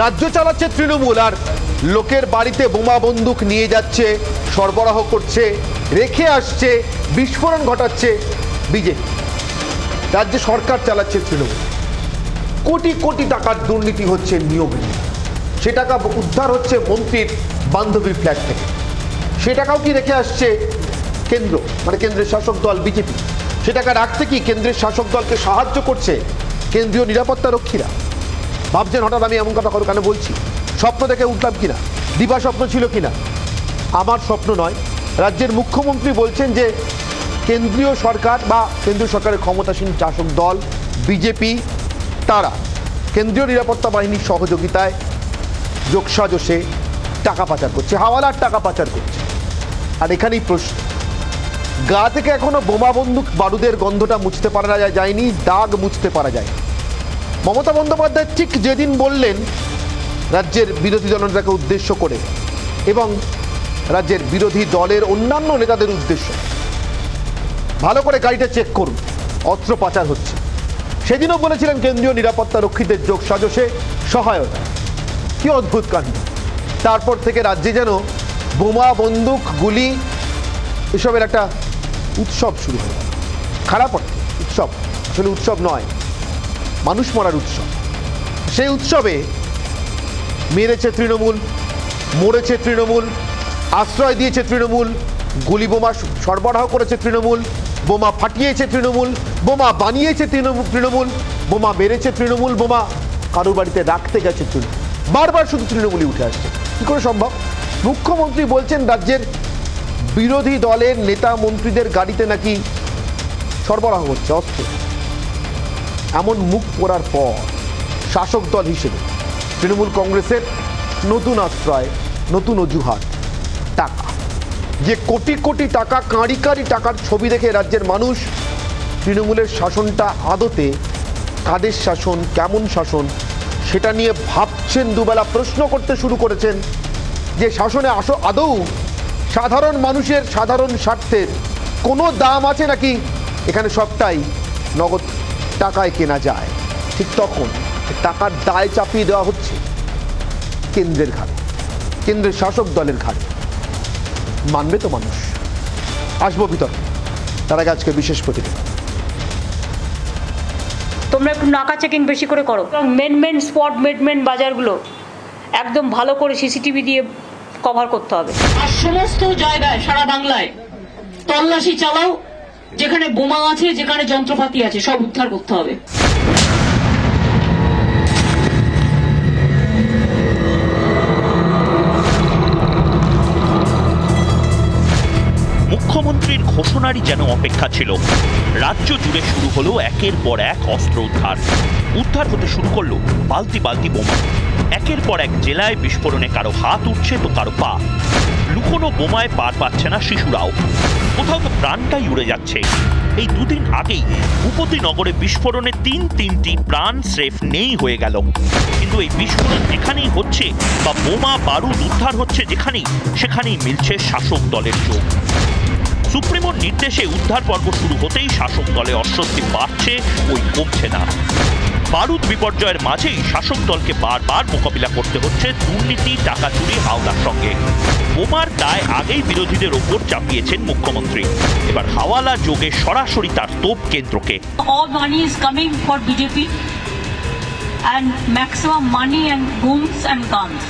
রাজ্য চালাচ্ছে তৃণমূল আর লোকের বাড়িতে বোমা বন্দুক নিয়ে যাচ্ছে, সরবরাহ করছে, রেখে আসছে, বিস্ফোরণ ঘটাচ্ছে বিজেপি। রাজ্যে সরকার চালাচ্ছে তৃণমূল। কোটি কোটি টাকার দুর্নীতি হচ্ছে নিয়োগ নিয়ে। সে টাকা উদ্ধার হচ্ছে মন্ত্রীর বান্ধবীর ফ্ল্যাট থেকে। সে টাকাও কি রেখে আসছে কেন্দ্র মানে কেন্দ্রের শাসক দল বিজেপি? সে টাকা রাখতে কি কেন্দ্রের শাসক দলকে সাহায্য করছে কেন্দ্রীয় নিরাপত্তা রক্ষীরা? ভাবছেন হঠাৎ আমি এমন কথা করো কেন বলছি? স্বপ্ন দেখে উঠলাম কিনা? দিবা স্বপ্ন ছিল কিনা? আমার স্বপ্ন নয়। রাজ্যের মুখ্যমন্ত্রী বলছেন যে, কেন্দ্রীয় সরকার বা কেন্দ্রীয় সরকারের ক্ষমতাসীন শাসক দল, বিজেপি, তারা কেন্দ্রীয় নিরাপত্তা বাহিনীর সহযোগিতায় যোগসাজশে টাকা পাচার করছে হাওয়ালার টাকা পাচার করছে। আর এখানেই প্রশ্ন। গা থেকে এখনও বোমা বন্দুক বারুদের গন্ধটা মুছতে পারা যায় যায়নি, দাগ মুছতে পারা যায়। মমতা বন্দ্যোপাধ্যায় ঠিক যেদিন বললেন রাজ্যের বিরোধী দলনেতাকে উদ্দেশ্য করে এবং রাজ্যের বিরোধী দলের অন্যান্য নেতাদের উদ্দেশ্য। ভালো করে গাড়িটা চেক করুন, অস্ত্র পাচার হচ্ছে। সেদিনও বলেছিলেন কেন্দ্রীয় নিরাপত্তা রক্ষীদের যোগ সাজসে, সহায়তা। কি অদ্ভুত কাণ্ড তারপর থেকে রাজ্যে যেন বোমা, বন্দুক, গুলি, এসবের একটা উৎসব শুরু হয়। খারাপ উৎসব। আসলে উৎসব নয়। মানুষ মরার উৎসব। সেই উৎসবে মেরেছে তৃণমূল, মরেছে তৃণমূল, আশ্রয় দিয়েছে তৃণমূল, গুলি বোমা সরবরাহ করেছে তৃণমূল, বোমা ফাটিয়েছে তৃণমূল, বোমা বানিয়েছে তৃণমূল তৃণমূল, বোমা মেরেছে তৃণমূল, বোমা কারোর বাড়িতে রাখতে গেছে তৃণমূল বারবার শুধু তৃণমূলই উঠে আসছে। কী করে সম্ভব? মুখ্যমন্ত্রী বলছেন, রাজ্যের বিরোধী দলের নেতা মন্ত্রীদের গাড়িতে নাকি সরবরাহ হচ্ছে, অস্ত্র। এমন মুখ পড়ার পর শাসক দল হিসেবে তৃণমূল কংগ্রেসের নতুন আশ্রয়, নতুন অজুহাত, টাকা। যে কোটি কোটি টাকা, কাঁড়ি কাঁড়ি টাকার ছবি দেখে রাজ্যের মানুষ তৃণমূলের শাসনটা আদতে কাদের শাসন, কেমন শাসন, সেটা নিয়ে ভাবছেন দুবেলা, প্রশ্ন করতে শুরু করেছেন যে শাসনে আসো আদৌ। সাধারণ মানুষের সাধারণ স্বার্থের কোনো দাম আছে নাকি? এখানে সবটাই নগদ টাকায় কেনা যায়। ঠিক তখন টাকার দায় চাপিয়ে দেওয়া হচ্ছে কেন্দ্রের ঘাড়ে কেন্দ্রের শাসক দলের ঘাড়ে। মানবে তো মানুষ। আসব ভিতরে। তার আগে আজকে বিশেষ প্রতিবেদন। তোমরা একটু নাকা চেকিং বেশি করে করো। Main main spot main main বাজারগুলো একদম ভালো করে সিসিটিভি দিয়ে কভার করতে হবে। আর সমস্ত জায়গায় সারা বাংলায় তল্লাশি চালাও যেখানে বোমা আছে যেখানে যন্ত্রপাতি আছে সব উদ্ধার করতে হবে। মুখ্যমন্ত্রীর ঘোষণারই যেন অপেক্ষা ছিল। রাজ্য জুড়ে শুরু হলো একের পর এক অস্ত্র উদ্ধার। উদ্ধার হতে শুরু করল বালতি বালতি বোমা। একের পর এক জেলায় বিস্ফোরণে কারও হাত উঠছে তো কারও পা। লুকোনো বোমায় পার পাচ্ছে না শিশুরাও। কোথাও তো প্রাণটাই উড়ে যাচ্ছে। এই দুদিন আগেই ভূপতি নগরে বিস্ফোরণে তিন তিনটি প্রাণ স্রেফ নেই হয়ে গেল। কিন্তু এই বিস্ফোরণ যেখানেই হচ্ছে বা বোমা বারুদ উদ্ধার হচ্ছে যেখানেই, সেখানেই মিলছে শাসক দলের চোখ। সুপ্রিমোর নির্দেশে উদ্ধার পর্ব শুরু হতেই শাসক দলে অস্বস্তি বাড়ছে, ওই কমছে না। বারুদ বিপর্যয়ের মাঝেই শাসক দলকে বারবার মোকাবিলা করতে হচ্ছে দুর্নীতি টাকা চুরি হাওলার সঙ্গে। বোমার দায় আগেই বিরোধীদের ওপর চাপিয়েছেন মুখ্যমন্ত্রী। এবার হাওয়ালা যোগে সরাসরি তার তোপ কেন্দ্রকে। All money is coming for BJP and maximum money and goons and guns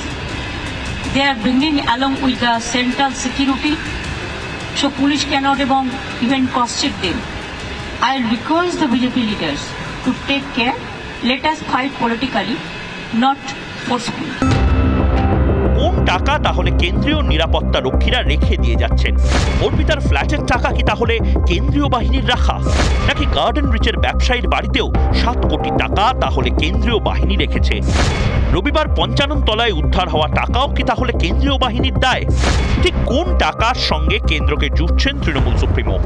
they are along with the central security so police cannot এবং even costed them I request the BJP leaders to take care Let us fight politically, not forcefully. কোন টাকা তাহলে কেন্দ্রীয় নিরাপত্তা রক্ষীরা রেখে দিয়ে যাচ্ছেন? অর্পিতার ফ্ল্যাটের টাকা কি তাহলে কেন্দ্রীয় বাহিনীর রাখা? নাকি গার্ডেন রিচের ব্যবসায়ীর বাড়িতেও সাত কোটি টাকা তাহলে কেন্দ্রীয় বাহিনী রেখেছে? রবিবার পঞ্চানন তলায় উদ্ধার হওয়া টাকাও কি তাহলে কেন্দ্রীয় বাহিনীর দায়? ঠিক কোন টাকার সঙ্গে কেন্দ্রকে জুটছেন তৃণমূল সুপ্রিমো?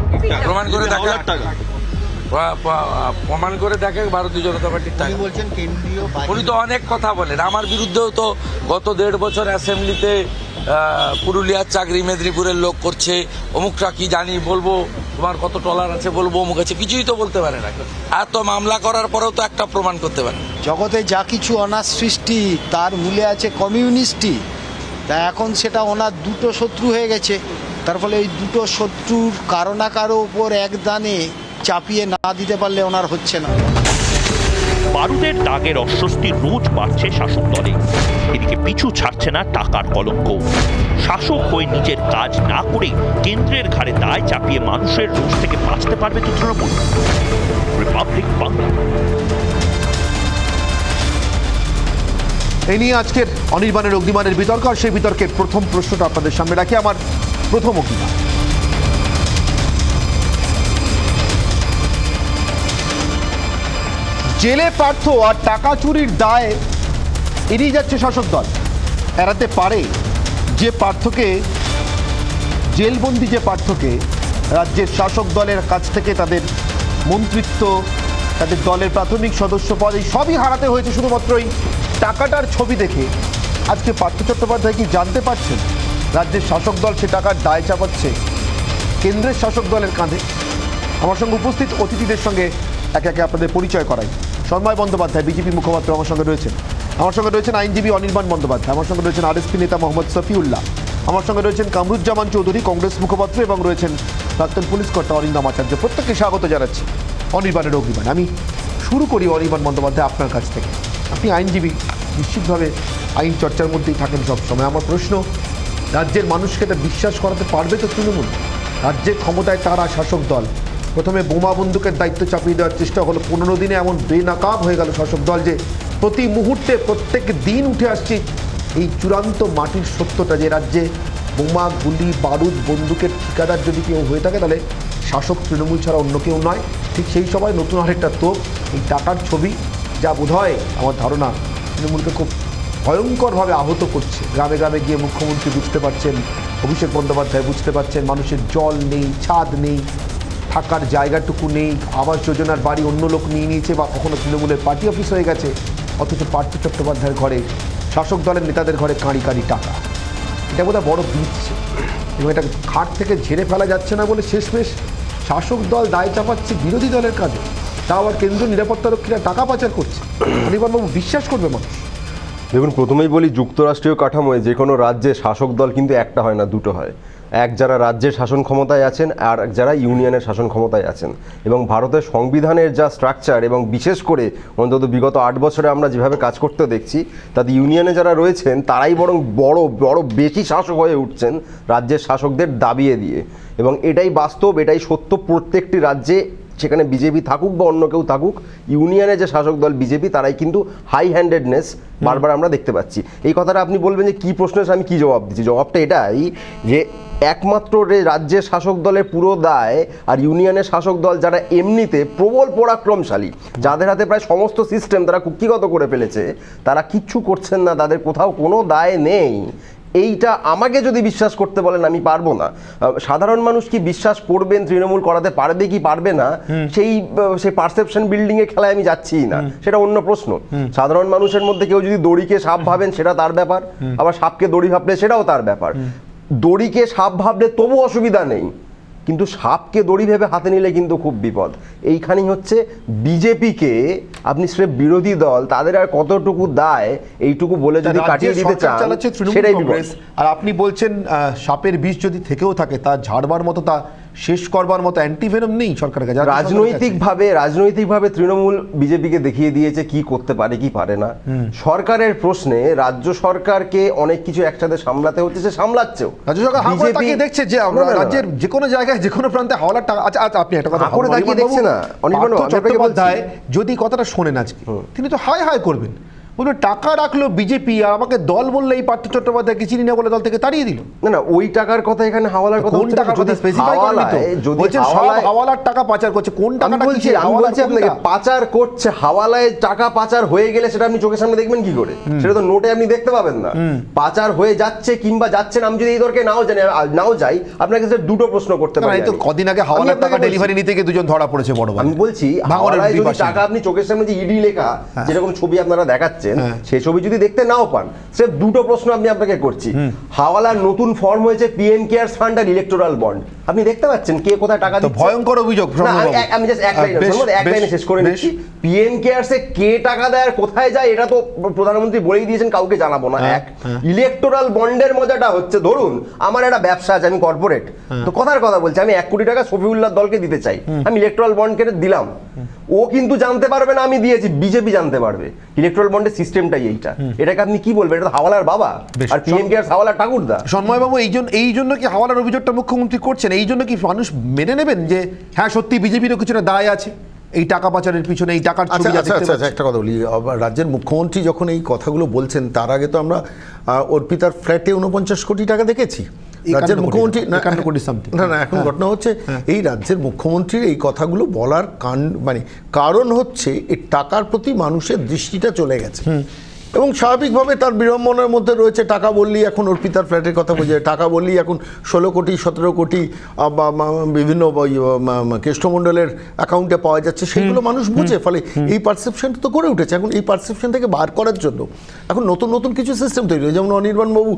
প্রমাণ করে প্র- প্রমাণ করে দেখে ভারতীয় জনতা পার্টির টাকা। বলছেন কেন্দ্রীয় উনি তো অনেক কথা বলেন। আমার বিরুদ্ধেও তো গত দেড় বছর অ্যাসেম্বলিতে পুরুলিয়ার চাকরি মেদিনীপুরের লোক করছে। অমুকটা কি জানি বলব তোমার কত টলার আছে বলব অমুক আছে কিছুই তো বলতে পারে না। এত মামলা করার পরেও তো একটা প্রমাণ করতে পারে। জগতে যা কিছু অনার সৃষ্টি তার মূলে আছে কমিউনিস্টই। তা এখন সেটা ওনার দুটো শত্রু হয়ে গেছে। তার ফলে এই দুটো শত্রুর কারও না কারও উপর এক দানে চাপিয়ে না দিতে পারলে ওনার হচ্ছে না। বারুদের দাগের অস্বস্তি রোজ বাড়ছে শাসক দলে। এদিকে পিছু ছাড়ছে না টাকার কলঙ্ক। শাসক হয়ে নিজের কাজ না করে কেন্দ্রের ঘাড়ে দায় চাপিয়ে মানুষের রোষ থেকে বাঁচতে পারবে তো তৃণমূল। রিপাবলিক বাংলা এই নিয়ে আজকের অনির্বাণের অগ্নিমানের বিতর্ক আর সেই বিতর্কের প্রথম প্রশ্নটা আপনাদের সামনে রাখি। আমার প্রথম অগ্নিমান জেলে পার্থ আর টাকা চুরির দায় এড়িয়ে যাচ্ছে শাসক দল। এড়াতে পারে যে পার্থকে, জেলবন্দি যে পার্থকে, রাজ্যের শাসক দলের কাছ থেকে তাদের মন্ত্রিত্ব, তাদের দলের প্রাথমিক সদস্য পদ, এই সবই হারাতে হয়েছে শুধুমাত্র এই টাকাটার ছবি দেখে। আজকে পার্থ চট্টোপাধ্যায় কি জানতে পারছেন? রাজ্যের শাসক দল সে টাকার দায় চাপাচ্ছে কেন্দ্রের শাসক দলের কাঁধে। আমার সঙ্গে উপস্থিত অতিথিদের সঙ্গে একে একে আপনাদের পরিচয় করাই। সন্ময় বন্দ্যোপাধ্যায়, বিজেপি মুখপাত্র আমার সঙ্গে রয়েছেন। আমার সঙ্গে রয়েছেন আইনজীবী অনির্বাণ বন্দ্যোপাধ্যায়, আমার সঙ্গে রয়েছেন আরএসপি নেতা মোহাম্মদ সফিউল্লাহ আমার সঙ্গে রয়েছেন কামরুজ্জামান চৌধুরী, কংগ্রেস মুখপাত্র, এবং রয়েছেন প্রাক্তন পুলিশ কর্তা অরিন্দম আচার্য। প্রত্যেককে স্বাগত জানাচ্ছি অনির্বাণের অগ্নিবাণ আমি শুরু করি অনির্বাণ বন্দ্যোপাধ্যায় আপনার কাছ থেকে। আপনি আইনজীবী, নিশ্চিতভাবে আইন চর্চার মধ্যেই থাকেন সবসময়। আমার প্রশ্ন, রাজ্যের মানুষকে এটা বিশ্বাস করাতে পারবে তো তৃণমূল? রাজ্যের ক্ষমতায় তারা শাসক দল প্রথমে বোমা বন্দুকের দায়িত্ব চাপিয়ে দেওয়ার চেষ্টা হলো। পনেরো দিনে এমন বেনাকাব হয়ে গেল শাসক দল যে প্রতি মুহূর্তে প্রত্যেক দিন উঠে আসছে এই চূড়ান্ত মাটির সত্যটা। যে রাজ্যে বোমা, গুলি, বারুদ, বন্দুকের ঠিকাদার যদি কেউ হয়ে থাকে, তাহলে শাসক তৃণমূল ছাড়া অন্য কেউ নয়। ঠিক সেই সময় নতুন আরেকটা তোপ, এই টাকার ছবি, যা বোধ হয় আমার ধারণা তৃণমূলকে খুব ভয়ঙ্করভাবে আহত করছে। গ্রামে গ্রামে গিয়ে মুখ্যমন্ত্রী বুঝতে পারছেন, অভিষেক বন্দ্যোপাধ্যায় বুঝতে পারছেন, মানুষের জল নেই, ছাদ নেই থাকার জায়গাটুকু নেই। আবাস যোজনার বাড়ি অন্য লোক নিয়ে নিয়েছে বা কখনো তৃণমূলের পার্টি অফিস হয়ে গেছে। অথচ পার্থ চট্টোপাধ্যায়ের ঘরে শাসক দলের নেতাদের ঘরে কাঁড়ি কাঁড়ি টাকা। এটা বোধহয় বড় দিচ্ছে এবং এটা খাট থেকে ঝেড়ে ফেলা যাচ্ছে না বলে শেষমেশ শাসক দল দায় চাপাচ্ছে বিরোধী দলের কাজে তা আবার কেন্দ্রীয় নিরাপত্তারক্ষীরা টাকা পাচার করছে। অনির্বাণবাবু, বিশ্বাস করবে মানুষ? দেখুন, প্রথমেই বলি, যুক্তরাষ্ট্রীয় কাঠামোয় যে কোনো রাজ্যে শাসক দল কিন্তু একটা হয় না, দুটো হয়। এক যারা রাজ্যের শাসন ক্ষমতায় আছেন আর এক যারা ইউনিয়নের শাসন ক্ষমতায় আছেন। এবং ভারতের সংবিধানের যা স্ট্রাকচার এবং বিশেষ করে অন্তত বিগত আট বছরে আমরা যেভাবে কাজ করতে দেখছি, তাতে ইউনিয়নে যারা রয়েছেন, তারাই বরং বড় বড় বেশি শাসক হয়ে উঠছেন রাজ্যের শাসকদের দাবিয়ে দিয়ে। এবং এটাই বাস্তব, এটাই সত্য, প্রত্যেকটি রাজ্যে সেখানে বিজেপি থাকুক বা অন্য কেউ থাকুক, ইউনিয়নে যে শাসক দল বিজেপি, তারাই কিন্তু হাই হ্যান্ডেডনেস বারবার আমরা দেখতে পাচ্ছি। এই কথাটা আপনি বলবেন যে কি প্রশ্ন আমি কি জবাব দিচ্ছি? জবাবটা এটাই যে একমাত্র রে রাজ্যের শাসক দলের পুরো দায় আর ইউনিয়নের শাসক দল যারা এমনিতে প্রবল পরাক্রমশালী যাদের হাতে প্রায় সমস্ত সিস্টেম তারা কুক্ষিগত করে ফেলেছে তারা কিচ্ছু করছেন না তাদের কোথাও কোনো দায় নেই। এইটা আমাকে যদি বিশ্বাস করতে বলেন আমি পারব না। সাধারণ মানুষ কি বিশ্বাস করবেন তৃণমূল করাতে পারবে কি পারবে না? সেই সেই পারসেপশন বিল্ডিং এর খেলায় আমি যাচ্ছি না। সেটা অন্য প্রশ্ন। সাধারণ মানুষের মধ্যে কেউ যদি দড়িকে সাপ ভাবেন সেটা তার ব্যাপার। আবার সাপকে দড়ি ভাবলে সেটাও তার ব্যাপার। দড়িকে সাপ ভাবলে তবু অসুবিধা নেই। কিন্তু সাপকে দড়ি ভেবে হাতে নিলে কিন্তু খুব বিপদ। এইখানেই হচ্ছে বিজেপিকে আপনি স্রেফ বিরোধী দল তাদের আর কতটুকু দায় এইটুকু বলে যদি কাটিয়ে দিতে চান সেটাই আর আপনি বলছেন সাপের বিষ যদি থেকেও থাকে তা ঝাড়বার মতো তা শেষ করবার মতো অ্যান্টিভেনম নেই সরকারের কাছে। রাজনৈতিকভাবে রাজনৈতিকভাবে তৃণমূল বিজেপিকে দেখিয়ে দিয়েছে কি করতে পারে কি পারে না। সরকারের প্রশ্নে রাজ্য সরকারকে অনেক কিছু একসাথে সামলাতে হচ্ছে সে সামলাচ্ছেও। রাজ্য সরকার তাকিয়ে দেখছে যে আমরা। রাজ্যের যে কোনো জায়গায় যে কোনো প্রান্তে হাওলার টাকা আচ্ছা আচ্ছা আপনি একটা কথা করে তাকিয়ে দেখছে না। অনির্বাণ চট্টোপাধ্যায় যদি কথাটা শোনেন আজকে তিনি তো হাই হাই করবেন। বলবে টাকা রাখল বিজেপি আর আমাকে দল বললে এই পার্থ চট্টোপাধ্যায়কে চিনি না বলে দল থেকে তাড়িয়ে দিল। না না ওই টাকার কথা এখানে হাওয়ালার কথা কোন। টাকার যদি কথা স্পেসিফাই করলি তো? যদি বলছেন সব হাওয়ালার টাকা পাচার করছে। কোন টাকাটা বলছি আমি বলছি আপনাকে পাচার করছে হাওয়ালায় টাকা পাচার হয়ে গেলে সেটা আপনি চোখের সামনে দেখবেন কি করে? সেটা তো নোটে আপনি দেখতে পাবেন না। পাচার হয়ে যাচ্ছে কিংবা যাচ্ছে না আমি যদি এই দরকে নাও জানি নাও যাই আপনাকে স্যার দুটো প্রশ্ন করতে পারি তো কদিন আগে হাওয়ালার টাকা ডেলিভারি নিতে গিয়ে দুজন ধরা পড়েছে বড় আমি বলছি দুই যদি টাকা আপনি চোখের সামনে যে ইডি লেখা যেরকম ছবি আপনারা দেখাচ্ছেন হ্যাঁ। সেই ছবি যদি দেখতে নাও পান স্রেফ দুটো প্রশ্ন আমি আপনাকে করছি। হাওয়ালার নতুন ফর্ম হয়েছে পিএম কেয়ার ফান্ড আর ইলেকটোরাল বন্ড আপনি দেখতে পাচ্ছেন কে কোথায় টাকা দিচ্ছে? ভয়ঙ্কর অভিযোগ আমি- জাস্ট এক লাইনে এক লাইনে শেষ করে। নিচ্ছি। পিএম কেয়ারসে কে টাকা দেয় আর কোথায় যায় এটা তো প্রধানমন্ত্রী বলেই দিয়েছেন কাউকে জানাব না। এক ইলেকটোরাল বন্ডের মজাটা হচ্ছে ধরুন আমার একটা ব্যবসা আছে আমি কর্পোরেট তো কথার কথা বলছি আমি এক কোটি টাকা শফিউল্লাহ দলকে দিতে চাই। আমি ইলেকট্রাল বন্ড কেটে দিলাম। ও কিন্তু জানতে পারবে না আমি দিয়েছি বিজেপি জানতে পারবে। ইলেকট্রাল বন্ডের সিস্টেমটাই এইটা। এটাকে আপনি কি বলবেন? এটা তো হাওলার বাবা। আর পিএম কেয়ার হাওলার ঠাকুরদা। সন্ময়বাবু এই জন্য এই জন্য কি হাওয়ালার অভিযোগটা মুখ্যমন্ত্রী করছেন? এই জন্য কি মানুষ মেনে নেবেন যে হ্যাঁ সত্যি বিজেপিরও কিছুটা দায় আছে এই টাকা পাচারের পিছনে এই টাকার আচ্ছা ছবি আচ্ছা আচ্ছা একটা কথা বলি। রাজ্যের মুখ্যমন্ত্রী যখন এই কথাগুলো বলছেন তার আগে তো আমরা অর্পিতার ফ্ল্যাটে উনপঞ্চাশ কোটি টাকা দেখেছি। রাজ্যের মুখ্যমন্ত্রী না না এখন ঘটনা হচ্ছে এই রাজ্যের মুখ্যমন্ত্রীর এই কথাগুলো বলার কান মানে কারণ হচ্ছে এই টাকার প্রতি মানুষের দৃষ্টিটা চলে গেছে। এবং স্বাভাবিকভাবে তার বিড়ম্বনার মধ্যে রয়েছে টাকা বললি এখন অর্পিতার ফ্ল্যাটের কথা বোঝায় টাকা বললি এখন ষোলো কোটি সতেরো কোটি বিভিন্ন কেষ্টমণ্ডলের অ্যাকাউন্টে পাওয়া যাচ্ছে। সেগুলো মানুষ বুঝে। ফলে এই পারসেপশনটা তো গড়ে উঠেছে। এখন এই পারসেপশন থেকে বার করার জন্য এখন নতুন নতুন কিছু সিস্টেম তৈরি হয়েছে। যেমন অনির্বাণবাবু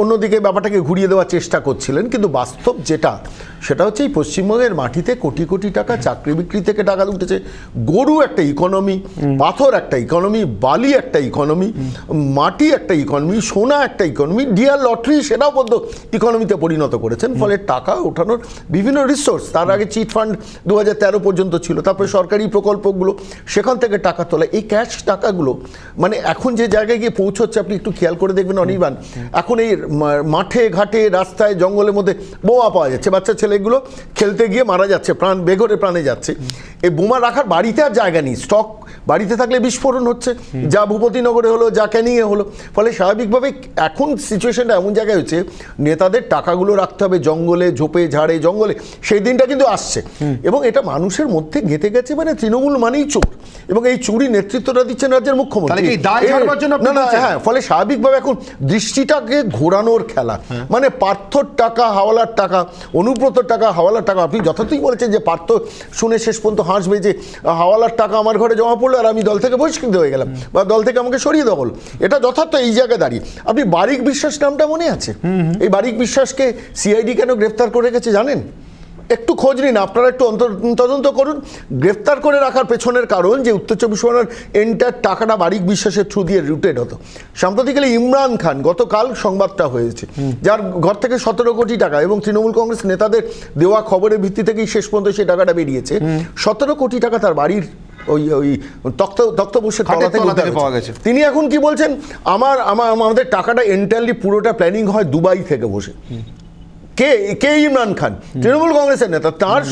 অন্যদিকে ব্যাপারটাকে ঘুরিয়ে দেওয়ার চেষ্টা করছিলেন। কিন্তু বাস্তব যেটা সেটা হচ্ছে এই পশ্চিমবঙ্গের মাটিতে কোটি কোটি টাকা চাকরি বিক্রি থেকে টাকা উঠেছে গরু একটা ইকোনমি পাথর একটা ইকোনমি বালি একটা ইকোনমি মাটি একটা ইকোনমি সোনা একটা ইকোনমি ডিয়ার লটারি সেটাও বদ্ধ ইকোনমিতে পরিণত করেছেন। ফলে টাকা ওঠানোর বিভিন্ন রিসোর্স তার আগে চিট ফান্ড দু হাজার তেরো পর্যন্ত ছিল, তারপরে সরকারি প্রকল্পগুলো, সেখান থেকে টাকা তোলা, এই ক্যাশ টাকাগুলো মানে এখন যে জায়গায় গিয়ে পৌঁছচ্ছে, আপনি একটু খেয়াল করে দেখবেন অনির্বাণ, এখন এই মাঠে, ঘাটে, রাস্তায়, জঙ্গলের মধ্যে বোমা পাওয়া যাচ্ছে। বাচ্চা ছেলেগুলো খেলতে গিয়ে মারা যাচ্ছে, প্রাণ, বেঘরে প্রাণে যাচ্ছে। এই বোমা রাখার বাড়িতে আর জায়গা নেই স্টক বাড়িতে থাকলে বিস্ফোরণ হচ্ছে। যা ভূপতিনগরে হলো যা ক্যানিংয়ে হলো। ফলে স্বাভাবিকভাবে এখন সিচুয়েশনটা এমন জায়গায় হচ্ছে নেতাদের টাকাগুলো রাখতে হবে জঙ্গলে ঝোপে ঝাড়ে জঙ্গলে। সেই দিনটা কিন্তু আসছে। এবং এটা মানুষের মধ্যে গেঁথে গেছে মানে তৃণমূল মানেই চোর। এবং এই চুরি নেতৃত্বটা দিচ্ছেন রাজ্যের মুখ্যমন্ত্রী। না না হ্যাঁ ফলে স্বাভাবিকভাবে এখন দৃষ্টিটাকে ঘোরানোর খেলা। মানে পার্থর টাকা হাওলার টাকা অনুব্রতর টাকা হাওলার টাকা। আপনি যথার্থই বলেছেন যে পার্থ শুনে শেষ পর্যন্ত হাসবে যে হাওয়ালার টাকা আমার ঘরে জমা পড়ল আর আমি দল থেকে বহিষ্কৃত হয়ে গেলাম। বা দল থেকে আমাকে সরিয়ে দেওয়া হলো এটা যথার্থ এই জায়গায় দাঁড়িয়ে। আপনি বারিক বিশ্বাস নামটা মনে আছে? এই বারিক বিশ্বাসকে সিআইডি কেন গ্রেফতার করে গেছে জানেন? একটু খোঁজ নিন, আপনারা একটু তদন্ত করুন। গ্রেফতার করে রাখার পেছনের কারণ যে উত্তর চব্বিশ পরগনার এন্টার টাকাটা বারিক বিশ্বাসের থ্রু দিয়ে রুটেড হতো। সাম্প্রতিককালে ইমরান খান গতকাল সংবাদটা হয়েছে, যার ঘর থেকে সতেরো কোটি টাকা এবং তৃণমূল কংগ্রেস নেতাদের দেওয়া খবরের ভিত্তি থেকেই শেষ পর্যন্ত সেই টাকাটা বেরিয়েছে। সতেরো কোটি টাকা তার বাড়ির ওই ওই তক্ত তক্তপোষের। পাওয়া গেছে। তিনি এখন কি বলছেন আমার আমার আমাদের টাকাটা এন্টারলি পুরোটা প্ল্যানিং হয় দুবাই থেকে বসে কে কে ইমরান খান? তৃণমূল কংগ্রেসের নেতা তার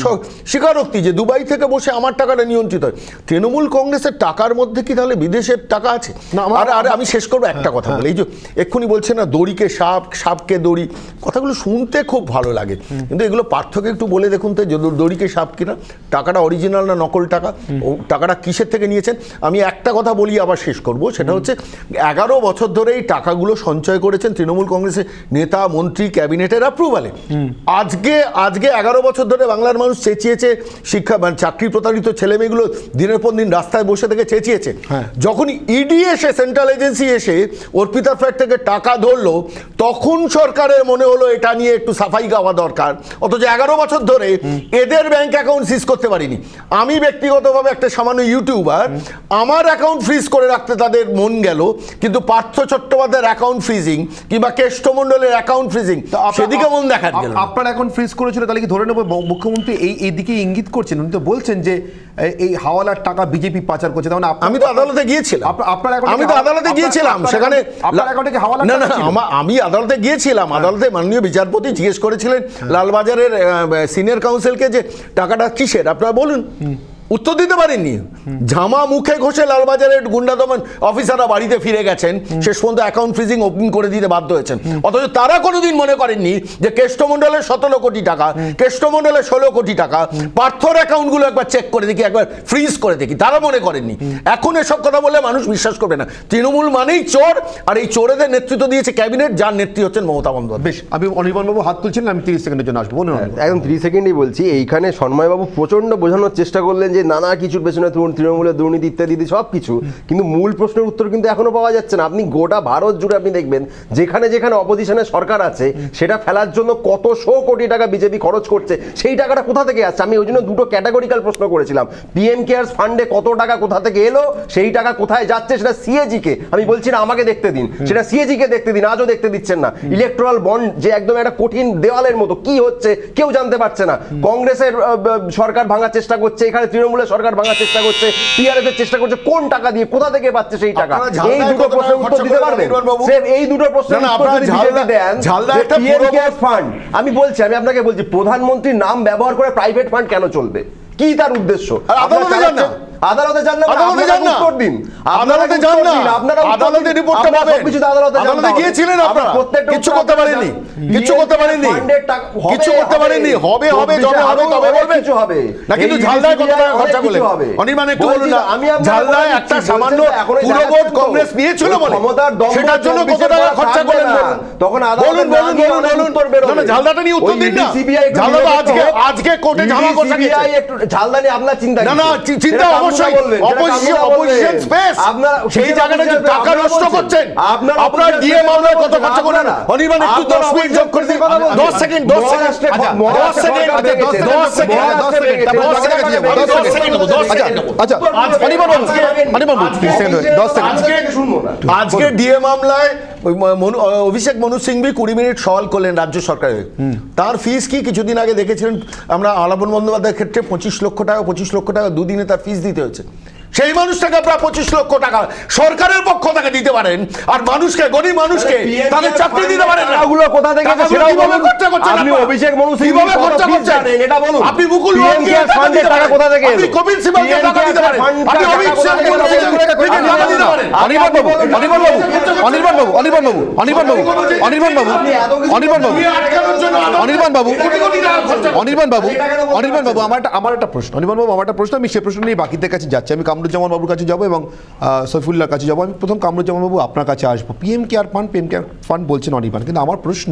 স্বীকারোক্তি যে দুবাই থেকে বসে আমার টাকাটা নিয়ন্ত্রিত হয়। তৃণমূল কংগ্রেসের টাকার মধ্যে কি তাহলে বিদেশের টাকা আছে? আর আর আমি শেষ করব একটা কথা বলে। এই যে এক্ষুনি বলছে না দড়িকে সাপ সাপকে দড়ি কথাগুলো শুনতে খুব ভালো লাগে। কিন্তু এগুলো পার্থক্য একটু বলে দেখুন তো যে দড়িকে সাপ কিনা টাকাটা অরিজিনাল না নকল টাকা? ও টাকাটা কিসের থেকে নিয়েছেন? আমি একটা কথা বলি আবার শেষ করব। সেটা হচ্ছে এগারো বছর ধরে এই টাকাগুলো সঞ্চয় করেছেন তৃণমূল কংগ্রেসের নেতা মন্ত্রী ক্যাবিনেটের অ্যাপ্রুভালে আজকে আজকে এগারো বছর ধরে বাংলার মানুষ চেঁচিয়েছে শিক্ষা মানে চাকরি প্রতারিত ছেলে মেয়েগুলো দিনের পর দিন রাস্তায় বসে থেকে চেঁচিয়েছে। যখন ইডি এসে সেন্ট্রাল এজেন্সি এসে অর্পিতা ফ্ল্যাট থেকে টাকা ধরলো তখন সরকারের মনে হলো এটা নিয়ে একটু সাফাই গাওয়া দরকার। অথচ এগারো বছর ধরে এদের ব্যাংক অ্যাকাউন্ট সিজ করতে পারিনি। আমি ব্যক্তিগতভাবে একটা সামান্য ইউটিউবার আমার অ্যাকাউন্ট ফ্রিজ করে রাখতে তাদের মন গেল কিন্তু পার্থ চট্টোপাধ্যায়ের অ্যাকাউন্ট ফ্রিজিং কিংবা কেষ্টমণ্ডলের অ্যাকাউন্ট ফ্রিজিং সেদিকে মন দেখার আপ- গেল আপনারা এখন ফ্রিজ করেছিল তাহলে কি ধরে নেব? মুখ্যমন্ত্রী এই এই দিকে ইঙ্গিত করছেন। উনি তো বলছেন যে এই হাওয়ালার টাকা বিজেপি পাচার করছে। তার মানে আমি তো আদালতে গিয়েছিলাম। আপনার- এখন আমি তো আদালতে গিয়েছিলাম। সেখানে আপনার অ্যাকাউন্টে কি হাওয়ালা না না আমি আদালতে গিয়েছিলাম। আদালতে মাননীয় বিচারপতি জিজ্ঞেস করেছিলেন লালবাজারের সিনিয়র কাউন্সিলকে যে টাকাটা কিসের? আপনারা বলুন। উত্তর দিতে পারেননি। ঝামা মুখে ঘষে লালবাজারের গুন্ডা দমন অফিসাররা বাড়িতে ফিরে গেছেন। শেষ পর্যন্ত অ্যাকাউন্ট ফ্রিজিং ওপেন করে দিতে বাধ্য হয়েছেন। অথচ তারা কোনোদিন মনে করেননি যে কেষ্টমণ্ডলের সতেরো কোটি টাকা কেষ্টমণ্ডলের ষোলো কোটি টাকা পার্থর অ্যাকাউন্টগুলো একবার চেক করে দেখি একবার ফ্রিজ করে দেখি। তারা মনে করেননি। এখন এসব কথা বলে মানুষ বিশ্বাস করবে না। তৃণমূল মানেই চোর আর এই চোরেদের নেতৃত্ব দিয়েছে ক্যাবিনেট যার নেত্রী হচ্ছেন মমতা বন্দ্যোপাধ্যায়। বেশ আমি অনির্বাণবাবু হাত তুলছিলেন আমি তিরিশ সেকেন্ডের জন্য আসব বলুন। অনির্বাণ। একদম থ্রি সেকেন্ডই বলছি এইখানে সন্ময়বাবু প্রচণ্ড বোঝানোর চেষ্টা করলেন যে নানা কিছুর পেছনে তৃণ- তৃণমূলের দুর্নীতি ইত্যাদি ইত্যাদি সব কিছু। কিন্তু মূল প্রশ্নের উত্তর কিন্তু এখনও পাওয়া যাচ্ছে না। আপনি গোটা ভারত জুড়ে আপনি দেখবেন যেখানে যেখানে অপোজিশনের সরকার আছে সেটা ফেলার জন্য কত শো কোটি টাকা বিজেপি খরচ করছে সেই টাকাটা কোথা থেকে আসছে? আমি ওই জন্য দুটো ক্যাটাগরিক্যাল প্রশ্ন করেছিলাম। পিএম কেয়ার্স ফান্ডে কত টাকা কোথা থেকে এলো সেই টাকা কোথায় যাচ্ছে সেটা সিএজি কে আমি বলছি না আমাকে দেখতে দিন সেটা সিএজি কে দেখতে দিন আজও দেখতে দিচ্ছেন না। ইলেকট্রাল বন্ড যে একদম একটা কঠিন দেওয়ালের মতো কি হচ্ছে কেউ জানতে পারছে না। কংগ্রেসের সরকার ভাঙার চেষ্টা করছে এখানে তৃণমূলের সরকার ভাঙার চেষ্টা করছে টিআরএস এর চেষ্টা করছে কোন টাকা দিয়ে কোথা থেকে পাচ্ছে সেই টাকা? এই দুটো প্রশ্নের উত্তর দিতে পারবেন? এই দুটো প্রশ্নের উত্তর যদি বিজেপি দেন কেয়ার ফান্ড আমি বলছি আমি আপনাকে বলছি প্রধানমন্ত্রীর নাম ব্যবহার করে প্রাইভেট ফান্ড কেন চলবে? কি তার উদ্দেশ্য? আপনারা আদালতে যান না আদালতে যান না। দিন আদালতে যান না। আপনারা আদালতে রিপোর্টটা পাবেন। সবকিছু আদালতে যান আদালতে গিয়েছিলেন আপনারা? কিচ্ছু করতে পারেননি। যান। করতে পারেননি। কিচ্ছু করতে হবে। পারেননি। হবে, হবে, চব্বিশে যবে হবে, তবে বলবেন। কিছু হবে। না, কিন্তু ঝালদায় কত টাকা খরচা করলেন? অনির্বাণ একটু বলুন না। আমি ঝালদায় একটা সামান্য। কংগ্রেস নিয়েছিল বলে। সেটার জন্য কত টাকা খরচা করলেন তখন বলুন, বলুন, বলুন, বলুন। না, ঝালদাটা নিয়ে উত্তর দিন না। ঝালদা আজকে- আজকে কোর্টে একটু ঝালদা নিয়ে আপনার চিন্তা না, না, চিন্তা অবশ্যই। বলবেন, সেটা Opposition- কামরুদা বলবেন। opposition space। আপনারা সেই জায়গাটা যে টাকা নষ্ট করছেন। আপনারা আপনার opposition মামলায় কত বলছেন, খরচা করলেন? অনির্বাণ একটু 10 মিনিট যোগ করে দিন। 10 সেকেন্ড, 10 সেকেন্ড। মহারাষ্ট্রে- মহারাষ্ট্রে 10 সেকেন্ড, সরকার ভেঙেছে। 10 সেকেন্ড, 10 সেকেন্ড, 10 সেকেন্ড মহারাষ্ট্রে দিয়ে বলো, 10 সেকেন্ড 10 সেকেন্ড আচ্ছা অনির্বাণ অনির্বাণ বাবু আজকে- সেকেন্ড দশ সেকেন্ড আজকে শুনব না আজকে ডিএ মামলায় অভিষেক মনু সিংভি কুড়ি মিনিট সওয়াল করলেন রাজ্য সরকারের তার ফিস কি কিছুদিন আগে দেখেছিলেন আমরা আলাপন বন্দ্যোপাধ্যায়ের ক্ষেত্রে পঁচিশ লক্ষ টাকা পঁচিশ লক্ষ টাকা দুদিনে তার ফিস দিতে হয়েছে সেই মানুষটাকে আপনারা পঁচিশ লক্ষ টাকা সরকারের পক্ষ থেকে দিতে পারেন আর মানুষকে গরিব মানুষকে তাদের চাকরি দিতে পারেন টাকাগুলো কোথা থেকে কীভাবে খরচা করছেন আপনি অভিষেক মনু কীভাবে খরচা করছেন? এটা বলুন। আপনি মুকুল টাকা ফান্ডের টাকা কোথা থেকে আপনি সিবালকে টাকা দিতে পারেন আপনি এলো? টাকা দিতে পারেন অনির্বাণ বাবু অনির্বাণ বাবু অনির্বাণ বাবু অনির্বাণ বাবু অনির্বাণ বাবু অনির্বাণ বাবু অনির্বাণ বাবু অনির্বাণ বাবু। অনির্বাণ বাবু অনির্বাণ বাবু আমার একটা আমার একটা প্রশ্ন অনির্বাণ বাবু আমার একটা প্রশ্ন আমি সে প্রশ্ন নিয়ে বাকিদের কাছে যাচ্ছি আমি কামরুজ্জামান বাবুর কাছে যাব এবং আহ, সৈফুল্লাহর কাছে যাব। আমি প্রথম কামরুজ্জামান বাবু আপনার কাছে আসব। PM care fund PM care fund বলছেন অনির্বাণ। কিন্তু আমার প্রশ্ন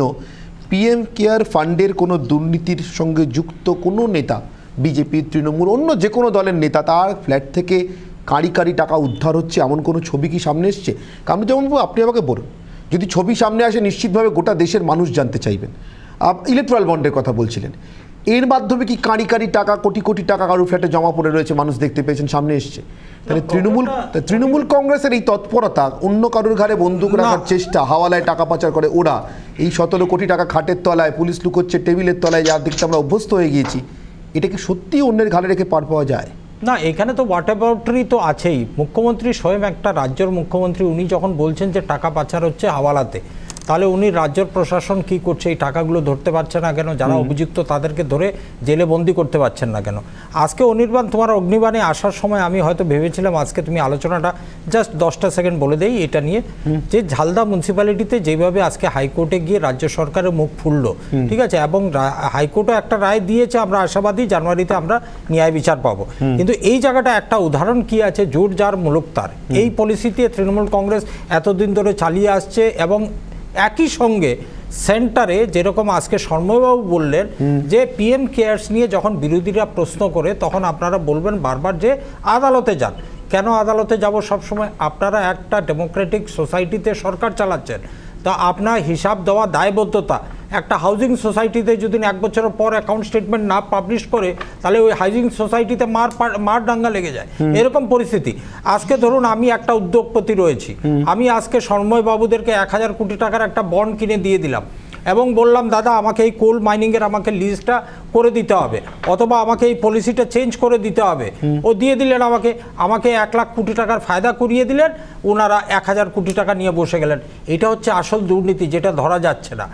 পিএম কেয়ার ফান্ডের কোনো দুর্নীতির সঙ্গে যুক্ত কোনো নেতা বিজেপি তৃণমূল অন্য যে কোনো দলের নেতা তার ফ্ল্যাট থেকে কাঁড়ি কাঁড়ি টাকা উদ্ধার হচ্ছে এমন কোনো ছবি কি সামনে এসছে? কামরুজ্জামান বাবু আপনি আমাকে বলুন। যদি ছবি সামনে আসে নিশ্চিতভাবে গোটা দেশের মানুষ জানতে চাইবেন। ইলেকট্রাল বন্ডের কথা বলছিলেন। এর মাধ্যমে কি কাঁড়ি কাঁড়ি টাকা কোটি কোটি টাকা কারোর ফ্ল্যাটে জমা পড়ে রয়েছে? মানুষ দেখতে পেয়েছেন সামনে এসছে। তাহলে তৃণমূল তৃণমূল কংগ্রেসের এই তৎপরতা অন্য কারোর ঘরে বন্দুক রাখার চেষ্টা হাওয়ালায় টাকা পাচার করে ওরা এই সতেরো কোটি টাকা খাটের তলায় পুলিশ লুকোচ্ছে টেবিলের তলায় যার দেখতে আমরা অভ্যস্ত হয়ে গিয়েছি এটা কি সত্যি অন্যের ঘাড়ে রেখে পার পাওয়া যায়? না এখানে তো হোয়াট অ্যাবাউটরি তো আছেই। মুখ্যমন্ত্রী স্বয়ং একটা রাজ্যের মুখ্যমন্ত্রী উনি যখন বলছেন যে টাকা পাচার হচ্ছে হাওয়ালাতে তাহলে উনি রাজ্যের প্রশাসন কি করছে এই টাকাগুলো ধরতে পারছে না কেন? যারা অভিযুক্ত তাদেরকে ধরে জেলে বন্দি করতে পারছেন না কেন? আজকে অনির্বাণ তোমার অগ্নিবাণে আসার সময় আমি হয়তো ভেবেছিলাম আজকে তুমি আলোচনাটা জাস্ট দশটা সেকেন্ড বলে দেই এটা নিয়ে যে ঝালদা মিউনিসিপ্যালিটিতে যেভাবে আজকে হাইকোর্টে গিয়ে রাজ্য সরকারের মুখ ফুললো ঠিক আছে? এবং হাইকোর্টও একটা রায় দিয়েছে আমরা আশাবাদী জানুয়ারিতে আমরা ন্যায় বিচার পাবো। কিন্তু এই জায়গাটা একটা উদাহরণ কি আছে? জোর যার মুলুক তার। এই পলিসিতে তৃণমূল কংগ্রেস এতদিন ধরে চালিয়ে আসছে এবং একই সঙ্গে সেন্টারে যেরকম আজকে শর্মবাবু বললেন যে পিএম কেয়ার্স নিয়ে যখন বিরোধীরা প্রশ্ন করে তখন আপনারা বলবেন বারবার যে আদালতে যান। কেন আদালতে যাব সবসময়? আপনারা একটা ডেমোক্রেটিক সোসাইটিতে সরকার চালাচ্ছেন। তা আপনার হিসাব দেওয়া দায়বদ্ধতা। একটা হাউজিং সোসাইটিতে যদি এক বছরের পর অ্যাকাউন্ট স্টেটমেন্ট না পাবলিশ করে তাহলে ওই হাউজিং সোসাইটিতে মার মার ডাঙ্গা লেগে যায়। এরকম পরিস্থিতি। আজকে ধরুন আমি একটা উদ্যোগপতি রয়েছি। আমি আজকে সন্ময়বাবুদেরকে এক হাজার কোটি টাকার একটা বন্ড কিনে দিয়ে দিলাম। এবং বললাম দাদা আমাকে এই কোল মাইনিংয়ের আমাকে লিস্টটা করে দিতে হবে অথবা আমাকে এই পলিসিটা চেঞ্জ করে দিতে হবে। ও দিয়ে দিলেন আমাকে আমাকে এক লাখ কোটি টাকার ফায়দা করিয়ে দিলেন ওনারা এক হাজার কোটি টাকা নিয়ে বসে গেলেন। এটা হচ্ছে আসল দুর্নীতি যেটা ধরা যাচ্ছে না।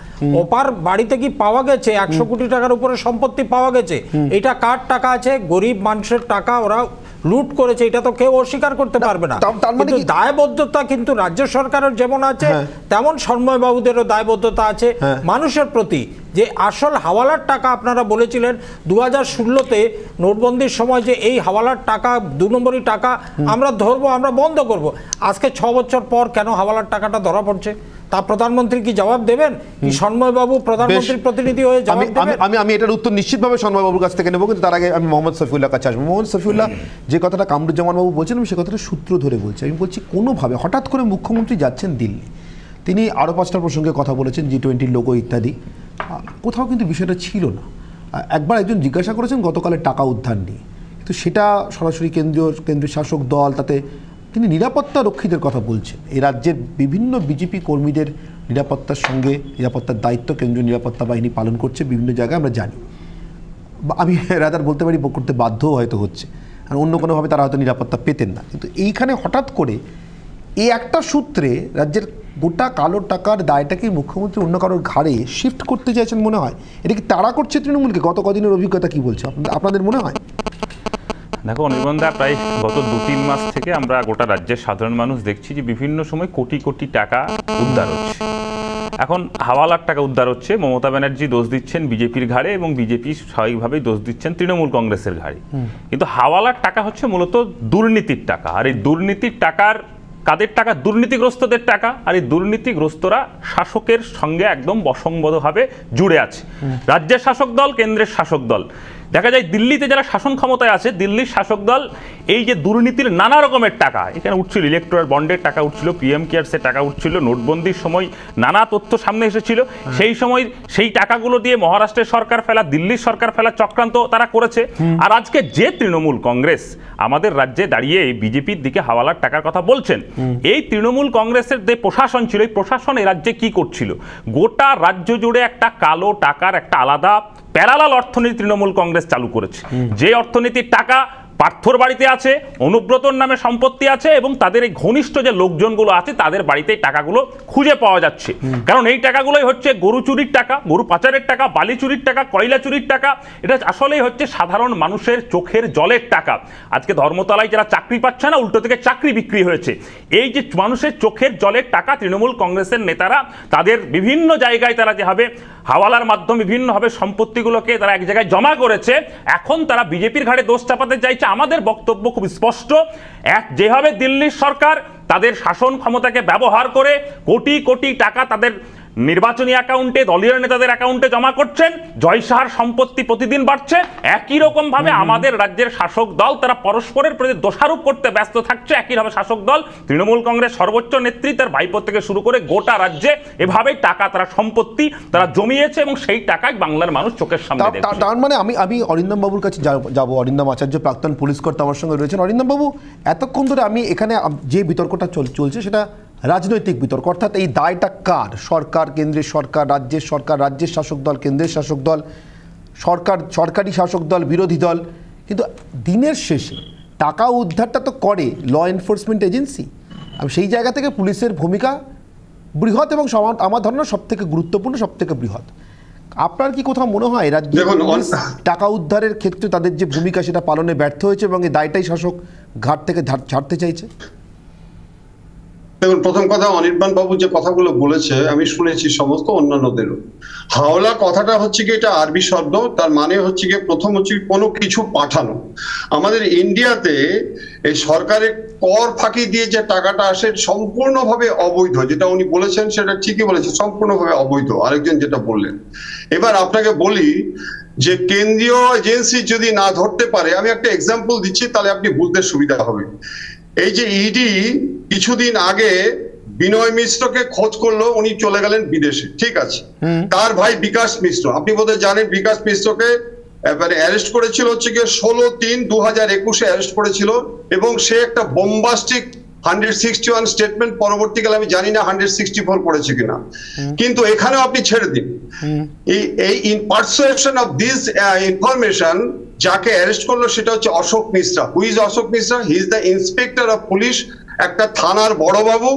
ওপার বাড়িতে কি পাওয়া গেছে? একশো কোটি টাকার উপরে সম্পত্তি পাওয়া গেছে? এটা কার টাকা আছে? গরিব মানুষের টাকা ওরা লুট করেছে এটা তো কেউ অস্বীকার করতে পারবে না। মানে কিন্তু দায়বদ্ধতা কিন্তু রাজ্য সরকারের যেমন আছে তেমন সন্ময়বাবুদেরও দায়বদ্ধতা আছে। মানুষের প্রতি যে আসল হাওয়ালার টাকা আপনারা বলেছিলেন দু হাজার ষোলোতে নোটবন্দির সময় যে এই হাওয়ালার টাকা দু নম্বরই টাকা আমরা ধরবো আমরা বন্ধ করব। আজকে ছ বছর পর কেন হাওয়ালার টাকাটা ধরা পড়ছে? তা প্রধানমন্ত্রী কি জবাব দেবেন? কি সন্ময়বাবু প্রধানমন্ত্রীর প্রতিনিধি হয়ে আমি জবাব আমি আমি এটার উত্তর নিশ্চিতভাবে সন্ময়বাবুর কাছ থেকে নেব কিন্তু তার আগে আমি মোহাম্মদ সফিউল্লাহ কাছে আসব। মোহাম্মদ সফিউল্লাহ যে কথাটা কামরুজ্জামান বাবু বলছেন আমি সে কথাটা সূত্র ধরে বলছি। আমি বলছি কোনোভাবে হঠাৎ করে মুখ্যমন্ত্রী যাচ্ছেন দিল্লি তিনি আরও পাঁচটা প্রসঙ্গে কথা বলেছেন জি টোয়েন্টির লোগো ইত্যাদি। কোথাও কিন্তু বিষয়টা ছিল না। একবার একজন জিজ্ঞাসা করেছেন গতকালের টাকা উদ্ধার নিয়ে। কিন্তু সেটা সরাসরি কেন্দ্রীয় কেন্দ্রীয় শাসক দল, তাতে তিনি নিরাপত্তা রক্ষীদের কথা বলছেন। এই রাজ্যের বিভিন্ন বিজেপি কর্মীদের নিরাপত্তার সঙ্গে নিরাপত্তার দায়িত্ব কেন্দ্রীয় নিরাপত্তা বাহিনী পালন করছে, বিভিন্ন জায়গায় আমরা জানি। আমি রাদার বলতে পারি করতে বাধ্যও হয়তো হচ্ছে। আর অন্য কোনোভাবে তারা হয়তো নিরাপত্তা পেতেন না। কিন্তু এইখানে হঠাৎ করে এই একটা সূত্রে রাজ্যের গোটা কালো টাকার দায়টাকে মুখ্যমন্ত্রী অন্য কারোর ঘাড়ে শিফট করতে চাইছেন মনে হয়? এটা কি তাড়া করছে তৃণমূলকে? গত কদিনের অভিজ্ঞতা কি বলছে? আপনাদের- আপনাদের মনে হয়? দেখো অনির্বন্ধা প্রায় গত দু তিন মাস থেকে আমরা গোটা রাজ্যের সাধারণ মানুষ দেখছি যে বিভিন্ন সময় কোটি কোটি টাকা উদ্ধার হচ্ছে। এখন হাওয়ালার টাকা উদ্ধার হচ্ছে মমতা ব্যানার্জি দোষ দিচ্ছেন বিজেপির ঘাড়ে এবং বিজেপি স্বাভাবিকভাবেই দোষ দিচ্ছেন তৃণমূল কংগ্রেসের ঘাড়ে। কিন্তু হাওয়ালার টাকা হচ্ছে মূলত দুর্নীতির টাকা। আর এই দুর্নীতির টাকার কাদের টাকা? দুর্নীতিগ্রস্তদের টাকা। আর এই দুর্নীতিগ্রস্তরা শাসকের সঙ্গে একদম বসংবদ্ধভাবে জুড়ে আছে। রাজ্যের শাসক দল কেন্দ্রের শাসক দল। দেখা যায় দিল্লিতে যারা শাসন ক্ষমতায় আছে দিল্লির শাসক দল এই যে দুর্নীতির নানা রকমের টাকা এখানে উঠছিল ইলেকট্রাল বন্ডের টাকা উঠছিল পিএম কেয়ারসের টাকা উঠছিল নোটবন্দির সময় নানা তথ্য সামনে এসেছিল। সেই সময় সেই টাকাগুলো দিয়ে মহারাষ্ট্রের সরকার ফেলা দিল্লির সরকার ফেলা চক্রান্ত তারা করেছে। আর আজকে যে তৃণমূল কংগ্রেস আমাদের রাজ্যে দাঁড়িয়ে বিজেপির দিকে হাওয়ালার টাকার কথা বলছেন এই তৃণমূল কংগ্রেসের যে প্রশাসন ছিল এই প্রশাসন এ রাজ্যে কি করছিল? গোটা রাজ্য জুড়ে একটা কালো টাকার একটা আলাদা প্যারালাল অর্থনীতি তৃণমূল কংগ্রেস চালু করেছে। যে অর্থনীতির টাকা পার্থর বাড়িতে আছে, অনুব্রতর নামে সম্পত্তি আছে এবং তাদের এই ঘনিষ্ঠ যে লোকজনগুলো আছে, তাদের বাড়িতে টাকাগুলো খুঁজে পাওয়া যাচ্ছে। কারণ এই টাকাগুলোই হচ্ছে গরু চুরির টাকা, গরু পাচারের টাকা, বালি চুরির টাকা, কয়লা চুরির টাকা। এটা আসলেই হচ্ছে সাধারণ মানুষের চোখের জলের টাকা। আজকে ধর্মতলায় যারা চাকরি পাচ্ছে না, উল্টো থেকে চাকরি বিক্রি হয়েছে। এই যে মানুষের চোখের জলের টাকা তৃণমূল কংগ্রেসের নেতারা, তাদের বিভিন্ন জায়গায় তারা যেভাবে হাওয়ালার মাধ্যমে বিভিন্নভাবে সম্পত্তিগুলোকে তারা এক জায়গায় জমা করেছে। এখন তারা বিজেপির ঘাড়ে দোষ চাপাতে চাইছে। আমাদের বক্তব্য খুব স্পষ্ট। এক, যেভাবে দিল্লির সরকার তাদের শাসন ক্ষমতাকে ব্যবহার করে কোটি কোটি টাকা তাদের নির্বাচনী অ্যাকাউন্টে দলীয় নেতাদের অ্যাকাউন্টে জমা করছেন জয় শাহর সম্পত্তি প্রতিদিন বাড়ছে। একই রকম ভাবে আমাদের রাজ্যের শাসক দল তারা পরস্পরের প্রতি দোষারোপ করতে ব্যস্ত থাকছে একইভাবে শাসক দল তৃণমূল কংগ্রেস সর্বোচ্চ নেতৃত্বের ভাইপো থেকে শুরু করে গোটা রাজ্যে এভাবেই টাকা তারা সম্পত্তি তারা জমিয়েছে এবং সেই টাকায় বাংলার মানুষ চোখের সামনে তার মানে আমি আমি অরিন্দম বাবুর কাছে যাব- অরিন্দম আচার্য প্রাক্তন পুলিশ কর্তা আমার সঙ্গে রয়েছেন। অরিন্দম বাবু এতক্ষণ ধরে আমি এখানে যে বিতর্কটা চল- চলছে সেটা রাজনৈতিক বিতর্ক। অর্থাৎ এই দায়টা কার? সরকার কেন্দ্রের সরকার রাজ্যের সরকার রাজ্যের শাসক দল কেন্দ্রের শাসক দল সরকার সরকারি শাসক দল বিরোধী দল। কিন্তু দিনের শেষে টাকা উদ্ধারটা তো করে ল এনফোর্সমেন্ট এজেন্সি আমি সেই জায়গা থেকে পুলিশের ভূমিকা বৃহৎ এবং আমার ধারণা সব থেকে গুরুত্বপূর্ণ সব থেকে বৃহৎ। আপনার কি কোথাও মনে হয় রাজ্য টাকা উদ্ধারের ক্ষেত্রে তাদের যে ভূমিকা সেটা পালনে ব্যর্থ হয়েছে এবং এই দায়টাই শাসক ঘাট থেকে ঝাড়- ছাড়তে চাইছে? দেখুন, প্রথম কথা অনির্বাণ বাবু যে কথাগুলো বলেছে, আমি শুনেছি সমস্ত অন্যান্যদেরও। হাওলা কথাটা হচ্ছে কি এটা আরবি শব্দ, তার মানে হচ্ছে কি প্রথম হচ্ছে কোনো কিছু পাঠানো। আমাদের ইন্ডিয়াতে এই সরকারের কর ফাঁকি দিয়ে যে টাকাটা আসে সম্পূর্ণভাবে অবৈধ। যেটা উনি বলেছেন, সেটা ঠিকই বলেছে সম্পূর্ণভাবে অবৈধ। আরেকজন যেটা বললেন, এবার আপনাকে বলি যে কেন্দ্রীয় এজেন্সি যদি না ধরতে পারে, আমি একটা এক্সাম্পল দিচ্ছি, তাহলে আপনি বুঝতে সুবিধা হবে। এই যে ইডি কিছুদিন আগে বিনয় মিশ্রকে খোঁজ করল উনি চলে গেলেন বিদেশে। ঠিক আছে? তার ভাই বিকাশ মিশ্র। আপনি বোধহয় জানেন বিকাশ মিশ্রকে এবারে অ্যারেস্ট করেছিল হচ্ছে গিয়ে ষোলো তিন দু হাজার একুশে অ্যারেস্ট করেছিল এবং সে একটা bombastic hundred sixty one statement পরবর্তীকালে আমি জানি না হান্ড্রেড সিক্সটি ফোর করেছে কিনা। কিন্তু এখানেও আপনি ছেড়ে দিন। এই এই in persuasion of this information যাকে অ্যারেস্ট করল সেটা হচ্ছে Ashok Mishra. Who is Ashok Mishra? He is the inspector of police একটা থানার বড়বাবু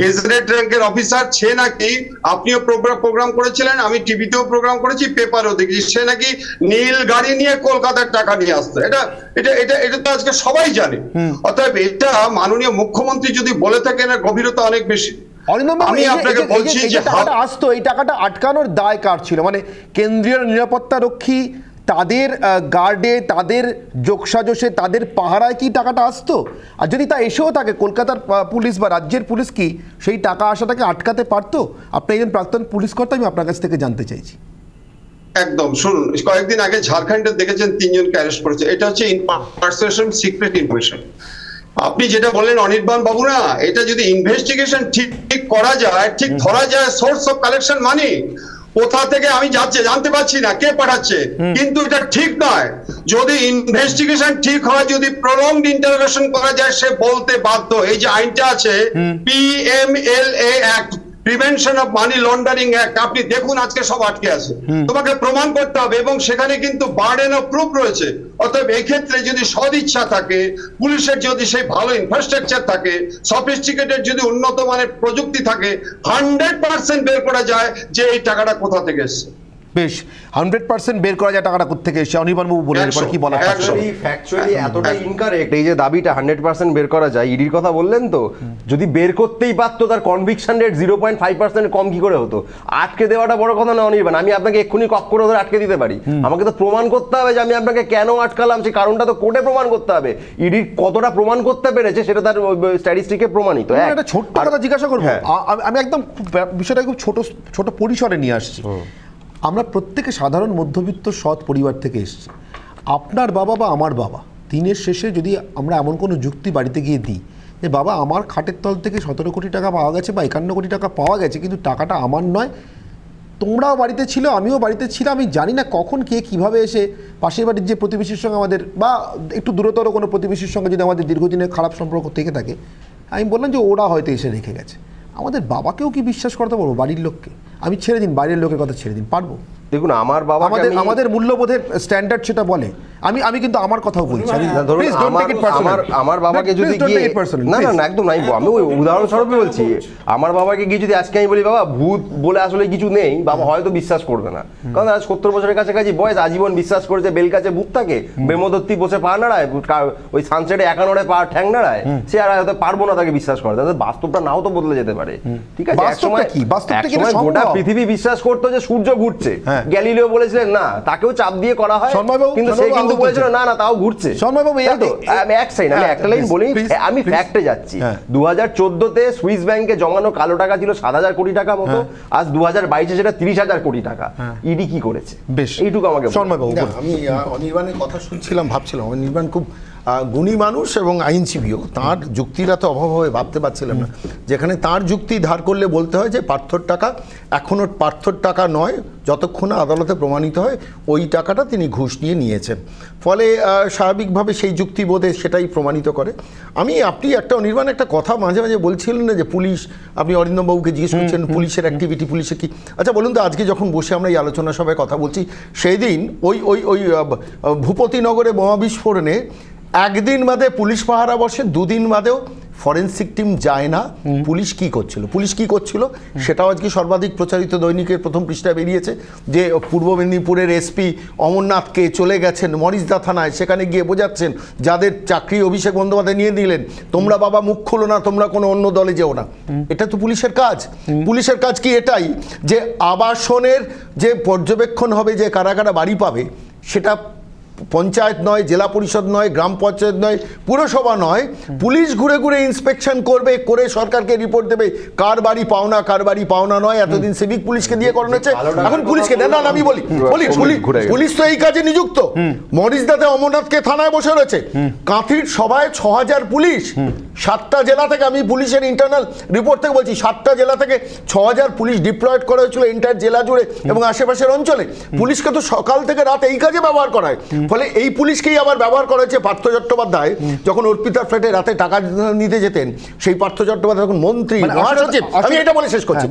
গেজেট র্যাঙ্কের অফিসার সে নাকি আপনিও প্রোগ্রাম প্রোগ্রাম করেছিলেন আমি টিভিতেও প্রোগ্রাম করেছি পেপারেও দেখি সে নাকি নীল গাড়ি নিয়ে কলকাতার টাকা নিয়ে আসতো। এটা এটা এটা এটা তো আজকে সবাই জানে। অতএব এটা মাননীয় মুখ্যমন্ত্রী যদি বলে থাকেন এর গভীরতা অনেক বেশি। আমি আপনাকে বলছি যে আসতো এই টাকাটা আটকানোর দায় কার ছিল? মানে কেন্দ্রীয় নিরাপত্তা রক্ষী তাদের গার্ডে তাদের যোগসাজসে তাদের পাহারায় কি টাকাটা আসতো? আর যদি তা এসেও থাকে কলকাতার পুলিশ বা রাজ্যের পুলিশ কি সেই টাকা আসাটাকে আটকাতে পারতো? আপনি একজন প্রাক্তন পুলিশ কর্তা আমি আপনার কাছ থেকে জানতে চাইছি। একদম শুনুন কয়েকদিন আগে ঝাড়খণ্ডে দেখেছেন তিনজনকে অ্যারেস্ট করেছে। এটা হচ্ছে পার্সেশন সিক্রেট ইনফরমেশন আপনি যেটা বললেন অনির্বাণ বাবু না এটা যদি ইনভেস্টিগেশন ঠিক ঠিক করা যায় ঠিক ধরা যায় সোর্স অফ কালেকশন মানি কোথা থেকে আমি যাচ্ছে জানতে পারছি না কে পাঠাচ্ছে? কিন্তু এটা ঠিক নয়। যদি ইনভেস্টিগেশন ঠিক হয় যদি প্রলংড ইন্টারোগেশন করা যায় সে বলতে বাধ্য। এই যে আইনটা আছে PMLA act prevention of money laundering act আপনি দেখুন আজকে সব আটকে আছে। তোমাকে প্রমাণ করতে হবে এবং সেখানে কিন্তু বার্ডেন অফ প্রুফ রয়েছে। অতএব এক্ষেত্রে যদি সদিচ্ছা থাকে পুলিশের যদি সেই ভালো ইনফ্রাস্ট্রাকচার থাকে সফিস্টিকেটেড যদি উন্নত মানের প্রযুক্তি থাকে হান্ড্রেড পার্সেন্ট বের করা যায় যে এই টাকাটা কোথা থেকে এসছে। বেশ হান্ড্রেড পার্সেন্ট বের করা যায় টাকাটা কোথেকে এসে? অনির্বাণবাবু বলে এরপর কি বলা ফ্যাকচুয়ালি এতটা ইনকারেক্ট এই যে দাবিটা হান্ড্রেড পার্সেন্ট বের করা যায় ইডির কথা বললেন তো? যদি বের করতেই পারতো তার conviction rate zero point five percent কম কি করে হতো? আটকে দেওয়াটা বড় কথা না অনির্বাণ? আমি আপনাকে এক্ষুনি কক করে ধরে আটকে দিতে পারি। আমাকে তো প্রমাণ করতে হবে যে আমি আপনাকে কেন আটকালাম সেই কারণটা তো কোর্টে প্রমাণ করতে হবে। ইডির কতটা প্রমাণ করতে পেরেছে সেটা তার স্ট্যাটিস্টিকে প্রমাণিত। এক। একটা ছোট্ট কথা জিজ্ঞাসা করব। আমি- আমি একদম বিষয়টা খুব ছোট ছোট পরিসরে নিয়ে আসছি। আমরা প্রত্যেকে সাধারণ মধ্যবিত্ত সৎ পরিবার থেকে এসেছি। আপনার বাবা বা আমার বাবা, দিনের শেষে যদি আমরা এমন কোনো যুক্তি বাড়িতে গিয়ে দিই যে, বাবা, আমার খাটের তল থেকে সতেরো কোটি টাকা পাওয়া গেছে বা একান্ন কোটি টাকা পাওয়া গেছে, কিন্তু টাকাটা আমার নয়, তোমরাও বাড়িতে ছিল, আমিও বাড়িতে ছিলাম, আমি জানি না কখন কে কীভাবে এসে পাশের বাড়ির যে প্রতিবেশীর সঙ্গে আমাদের বা একটু দূরতর কোনো প্রতিবেশীর সঙ্গে যদি আমাদের দীর্ঘদিনের খারাপ সম্পর্ক থেকে থাকে, আমি বললাম যে, ওরা হয়তো এসে রেখে গেছে। আমাদের বাবাকেও কি বিশ্বাস করতে পারব বাড়ির লোককে? আমি ছেড়ে দিন, বাইরের লোকের কথা ছেড়ে দিন, পারব? দেখুন আমার বাবা আমাদের আমাদের মূল্যবোধের স্ট্যান্ডার্ড সেটা বলে। আমি আমি কিন্তু আমার কথাও বলছি। আমার. আমার বাবাকে যদি গিয়ে না না একদম নাই আমি ওই উদাহরণস্বরূপই বলছি। আমার বাবাকে গিয়ে যদি আজকে আমি বলি বাবা ভূত বলে আসলে কিছু নেই বাবা হয়তো বিশ্বাস করবে না। কারণ আজ সত্তর বছরের কাছাকাছি বয়স আজীবন বিশ্বাস করেছে বেল কাছে ভূত থাকে বেমদত্তি বসে পা নাড়ায় ওই সানসেটে একানোড়ে পা ঠ্যাং নাড়ায় সে আর হয়তো পারব না তাকে বিশ্বাস করে তাদের বাস্তবটা নাও তো বদলে যেতে পারে। ঠিক আছে? বাস্তবটা একসময় কি? বাস্তবটা গোটা পৃথিবী বিশ্বাস করতো যে সূর্য ঘুরছে। হ্যাঁ। গ্যালিলিও বলেছিলেন না তাকেও চাপ দিয়ে করা হয়। কিন্তু সে কিন্তু বলেছিল না না তাও ঘুরছে। সন্ময়বাবু, এই- তো? আমি এক সেকেন্ড আমি হ্যাঁ, একটা লাইন বলি আমি ফ্যাক্টে যাচ্ছি। হ্যাঁ। দু হাজার চোদ্দতে সুইস ব্যাংকে জমানো কালো টাকা ছিল সাত হাজার কোটি টাকা মতো আজ দু হাজার বাইশে সেটা তিরিশ হাজার কোটি টাকা। ইডি কি করেছে? বেশ। এইটুকু আমাকে বলুন। সন্ময়বাবু আমি অনির্বাণের কথা শুনছিলাম ভাবছিলাম অনির্বাণ খুব গুণী মানুষ এবং আইনজীবীও তার যুক্তিরা তো অভাব হয়ে ভাবতে পারছিলেন না। যেখানে তার যুক্তি ধার করলে বলতে হয় যে পার্থর টাকা এখনও পার্থর টাকা নয় যতক্ষণ আদালতে প্রমাণিত হয় ওই টাকাটা তিনি ঘুষ নিয়ে নিয়েছেন। ফলে স্বাভাবিকভাবে সেই যুক্তিবোধে সেটাই প্রমাণিত করে। আমি আপনি একটা অনির্বাণ একটা কথা মাঝে মাঝে বলছিলেন না যে পুলিশ আপনি অরিন্দমবাবুকে জিজ্ঞেস করছেন পুলিশের অ্যাক্টিভিটি পুলিশে কি? আচ্ছা বলুন তো আজকে যখন বসে আমরা এই আলোচনা সভায় কথা বলছি সেই দিন ওই ওই ওই ভূপতিনগরে বোমা বিস্ফোরণে একদিন বাদে পুলিশ পাহারা বসে দুদিন বাদেও ফরেন্সিক টিম যায় না। পুলিশ কি করছিল? পুলিশ কি করছিল? সেটাও আজকে সর্বাধিক প্রচারিত দৈনিকের প্রথম পৃষ্ঠায় বেরিয়েছে যে পূর্ব মেদিনীপুরের এসপি অমরনাথকে চলে গেছেন মরিচদা থানায়। সেখানে গিয়ে বোঝাচ্ছেন যাদের চাকরি অভিষেক বন্দ্যোপাধ্যায় নিয়ে নিলেন তোমরা বাবা মুখ খোলো না তোমরা কোনো অন্য দলে যেও না। এটা তো পুলিশের কাজ। পুলিশের কাজ কি এটাই? যে আবাসনের যে পর্যবেক্ষণ হবে যে কারা কারা বাড়ি পাবে সেটা পঞ্চায়েত নয় জেলা পরিষদ নয় গ্রাম পঞ্চায়েত নয় পুরসভা নয় পুলিশ ঘুরে ঘুরে ইন্সপেকশন করবে করে সরকারকে রিপোর্ট দেবে কার বাড়ি পাওনা কার বাড়ি পাওনা নয় এতদিন সিভিক পুলিশকে দিয়ে করানো হচ্ছে এখন পুলিশকে না না আমি বলি বলি পুলিশ তো এই কাজে নিযুক্ত। মরিচদাতে অমরনাথকে থানায় বসে রয়েছে। কাঁথির সভায় ছ হাজার পুলিশ সাতটা জেলা থেকে আমি পুলিশের ইন্টারনাল রিপোর্ট থেকে বলছি সাতটা জেলা থেকে ছ হাজার পুলিশ ডিপ্লয়েড করা হয়েছিল এন্টায়ার জেলা জুড়ে এবং আশেপাশের অঞ্চলে। পুলিশকে তো সকাল থেকে রাত এই কাজে ব্যবহার করা হয়। ফলে এই পুলিশকেই আবার ব্যবহার করা হয়েছে পার্থ চট্টোপাধ্যায় যখন অর্পিতার ফ্ল্যাটে রাতে টাকা নিতে যেতেন সেই পার্থ চট্টোপাধ্যায় তখন মন্ত্রী মানে মহাসচিব আমি এটা বলে শেষ করছি।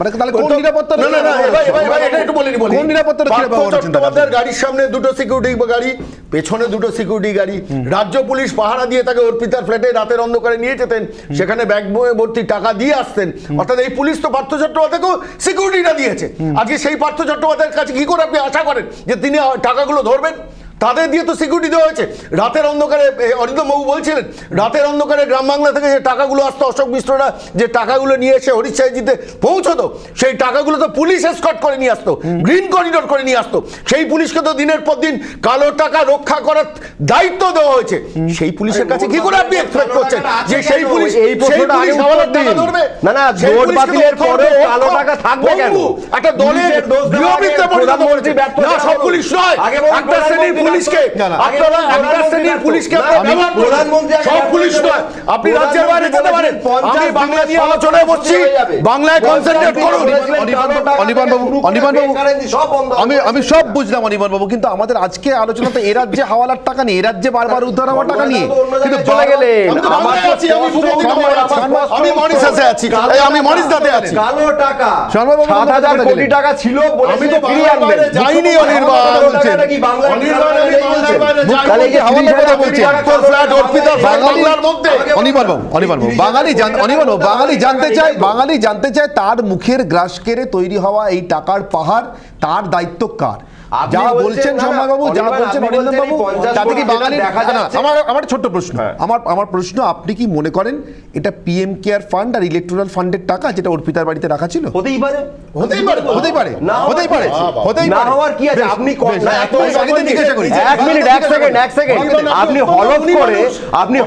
চট্টোপাধ্যায়ের গাড়ির সামনে দুটো সিকিউরিটি গাড়ি পেছনে দুটো সিকিউরিটি গাড়ি। রাজ্য পুলিশ পাহারা দিয়ে তাকে অর্পিতার ফ্ল্যাটে রাতের অন্ধকারে নিয়ে যেতেন সেখানে ব্যাগ বয়ে ভর্তি টাকা দিয়ে আসতেন। অর্থাৎ এই পুলিশ তো পার্থ চট্টোপাধ্যায়কেও সিকিউরিটিটা দিয়েছে। আজকে সেই পার্থ চট্টোপাধ্যায়ের কাছে কি করে আপনি আশা করেন যে তিনি টাকাগুলো ধরবেন? তাদের দিয়ে তো সিকিউরিটি দেওয়া হয়েছে। রাতের অন্ধকারে অরিন্দম বাবু বলছিলেন রাতের অন্ধকারে গ্রাম বাংলা থেকে যে টাকাগুলো আসতো অশোক মিশ্ররা যে টাকাগুলো নিয়ে এসে হরিশাইজিতে পৌঁছতো সেই টাকাগুলো তো পুলিশ এসকট করে নিয়ে আসতো গ্রিন করিডোর করে নিয়ে আসতো। সেই পুলিশকে তো দিনের পর দিন কালো টাকা রক্ষা করার দায়িত্ব দেওয়া হয়েছে। সেই পুলিশের কাছে কি করে আপনি এক্সপেক্ট করছেন যে সেই পুলিশ এই ধরবে। না, না, ভোট বাতিলের পরেও কালো টাকা থাকবে কেন? একটা দলের নিয়মিত পরিণত না সব পুলিশ নয়। একটা শ্রেণির পুলিশকে আপনারা একটা শ্রেণির পুলিশকে সব পুলিশ নয় আপনি রাজ্যের বাইরে যেতে পারেন। আমি বাংলা নিয়ে আলোচনায় বসছি। বাংলায় কনসেন্ট্রেট করুন। অনির্বাণ বাবু অনির্বাণ বাবু আমি আমি সব বুঝলাম অনির্বাণ বাবু কিন্তু আমাদের আজকে আলোচনা তো এ রাজ্যে হাওয়ালার টাকা নিয়ে এ রাজ্যে বারবার উদ্ধার হওয়ার টাকা নিয়ে কিন্তু চলে গেলেন আমি মরিশাসে আছি। আমি মরিশ দাতে আছি। কালো টাকা। সাত হাজার কোটি টাকা ছিল আমি তো ফিরিয়ে আনবেন। যাইনি অনির্বাণ। অনির্বাণ বাঙালি- জানতে চায় বাঙালি জানতে চায় তার মুখের গ্রাস কেড়ে তৈরি হওয়া এই টাকার পাহাড় তার দায়িত্ব কার? যা বলছেন বাবু যা বলছেন বাবু তাতে কি বাঙালি আমার আমার ছোট্ট প্রশ্ন। আমার আমার প্রশ্ন আপনি কি মনে করেন এটা পিএম কেয়ার ফান্ড আর ইলেকট্রাল ফান্ডের টাকা যেটা অর্পিতার বাড়িতে রাখা ছিল? হতেই পারে। হতেই পারে হতেই পারে হতেই পারে হতেই না পারে। হওয়ার কি আছে? আপনি জিজ্ঞাসা করি। এক মিনিট, এক সেকেন্ড, এক সেকেন্ড। আপনি হলফ করে, আপনি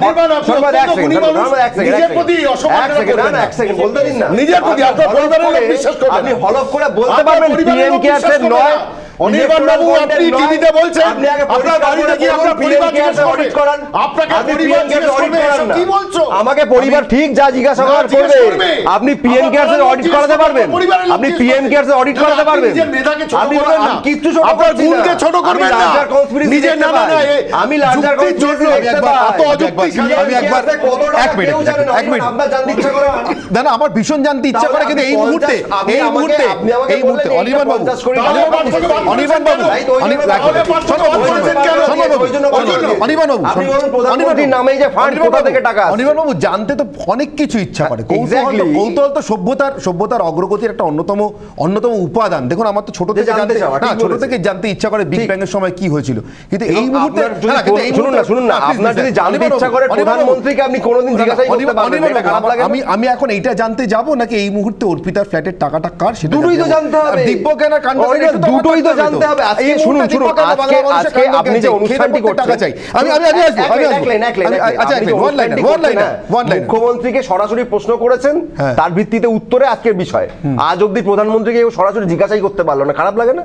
নিজের প্রতি এক সেকেন্ড, না, করবেন। এক সেকেন্ড, বলতে দিন না। নিজের প্রতি, আপনি আপনার পরিবারের করে- বিশ্বাস করবে আপনি হলফ করে বলতে পারবেন পিএম কেয়ারস নয়। অনির্বাণ বাবু আপনি টিভিতে বলছেন আপনার বাড়িতে গিয়ে আপনার পরিবার জিজ্ঞেস করবে আপনাকে পরিবার জিজ্ঞেস করবে। কি বলছো? আমাকে পরিবার ঠিক যা জিজ্ঞাসা করার করবে। আপনি পিএম আমার কেয়ারস পরিবার অডিট করাতে পারবেন। আপনি পিএম। কেয়ারস অডিট করাতে পারবেন। আপনি। কিচ্ছু ছোট আপনার গুণকে ছোট করবেন না। নিজের না, না, আমি লার্জার জন্য এত অযৌক্তিক আমি একবার এক মিনিট এক মিনিট। আপনার জানতে ইচ্ছা করে না। না আমার ভীষণ জানতে ইচ্ছা করে কিন্তু এই মুহূর্তে এই মুহূর্তে এই মুহূর্তে অনির্বাণ বাবু অনির্বাণ বাবু অনির্বাণ বাবু অনি- এক মিনিট। শোনো বাবু, শোনো বাবু, শোনো বাবু, অনির্বাণ বাবু আপনি শোনো। বলুন অনির্বাণ প্রধানমন্ত্রীর নামে যে ফান্ড কোথা থেকে টাকা অনির্বাণ বাবু জানতে তো অনেক কিছু ইচ্ছা করে। কৌতূহল তো- Exactly. কৌতূহল তো সভ্যতার সভ্যতার অগ্রগতির একটা অন্যতম অন্যতম উপাদান। দেখুন আমার তো ছোট থেকে জানতে জানতে না ছোট থেকে জানতে ইচ্ছা করে বিগ ব্যাং এর সময় কি হয়েছিল? কিন্তু এই মুহূর্তে আপনার যদি না, না, কিন্তু এই শুনুন না, শুনুন না, আপনার যদি জানতে ইচ্ছা করে প্রধানমন্ত্রীকে আপনি কোনোদিন জিজ্ঞাসাই করতে পারবেন এটা খারাপ লাগে আমি আমি এখন এইটা জানতে যাব নাকি এই মুহূর্তে অর্পিতার ফ্ল্যাটের টাকাটা কার সেটা দুটোই তো জানতে হবে। কাণ্ড দুটোই তো জানতে হবে। আজকে শুনুন শুনুন। আজকে আজকে আপনি যে অনুষ্ঠানটি চাই। আমি আমি আমি আসব আমি আসব। One line one line one line মুখ্যমন্ত্রীকে সরাসরি প্রশ্ন করেছেন হ্যাঁ। তার ভিত্তিতে উত্তরে আজকের বিষয়। আজ অব্দি প্রধানমন্ত্রীকে সরাসরি জিজ্ঞাসাই করতে পারল না। খারাপ লাগে না?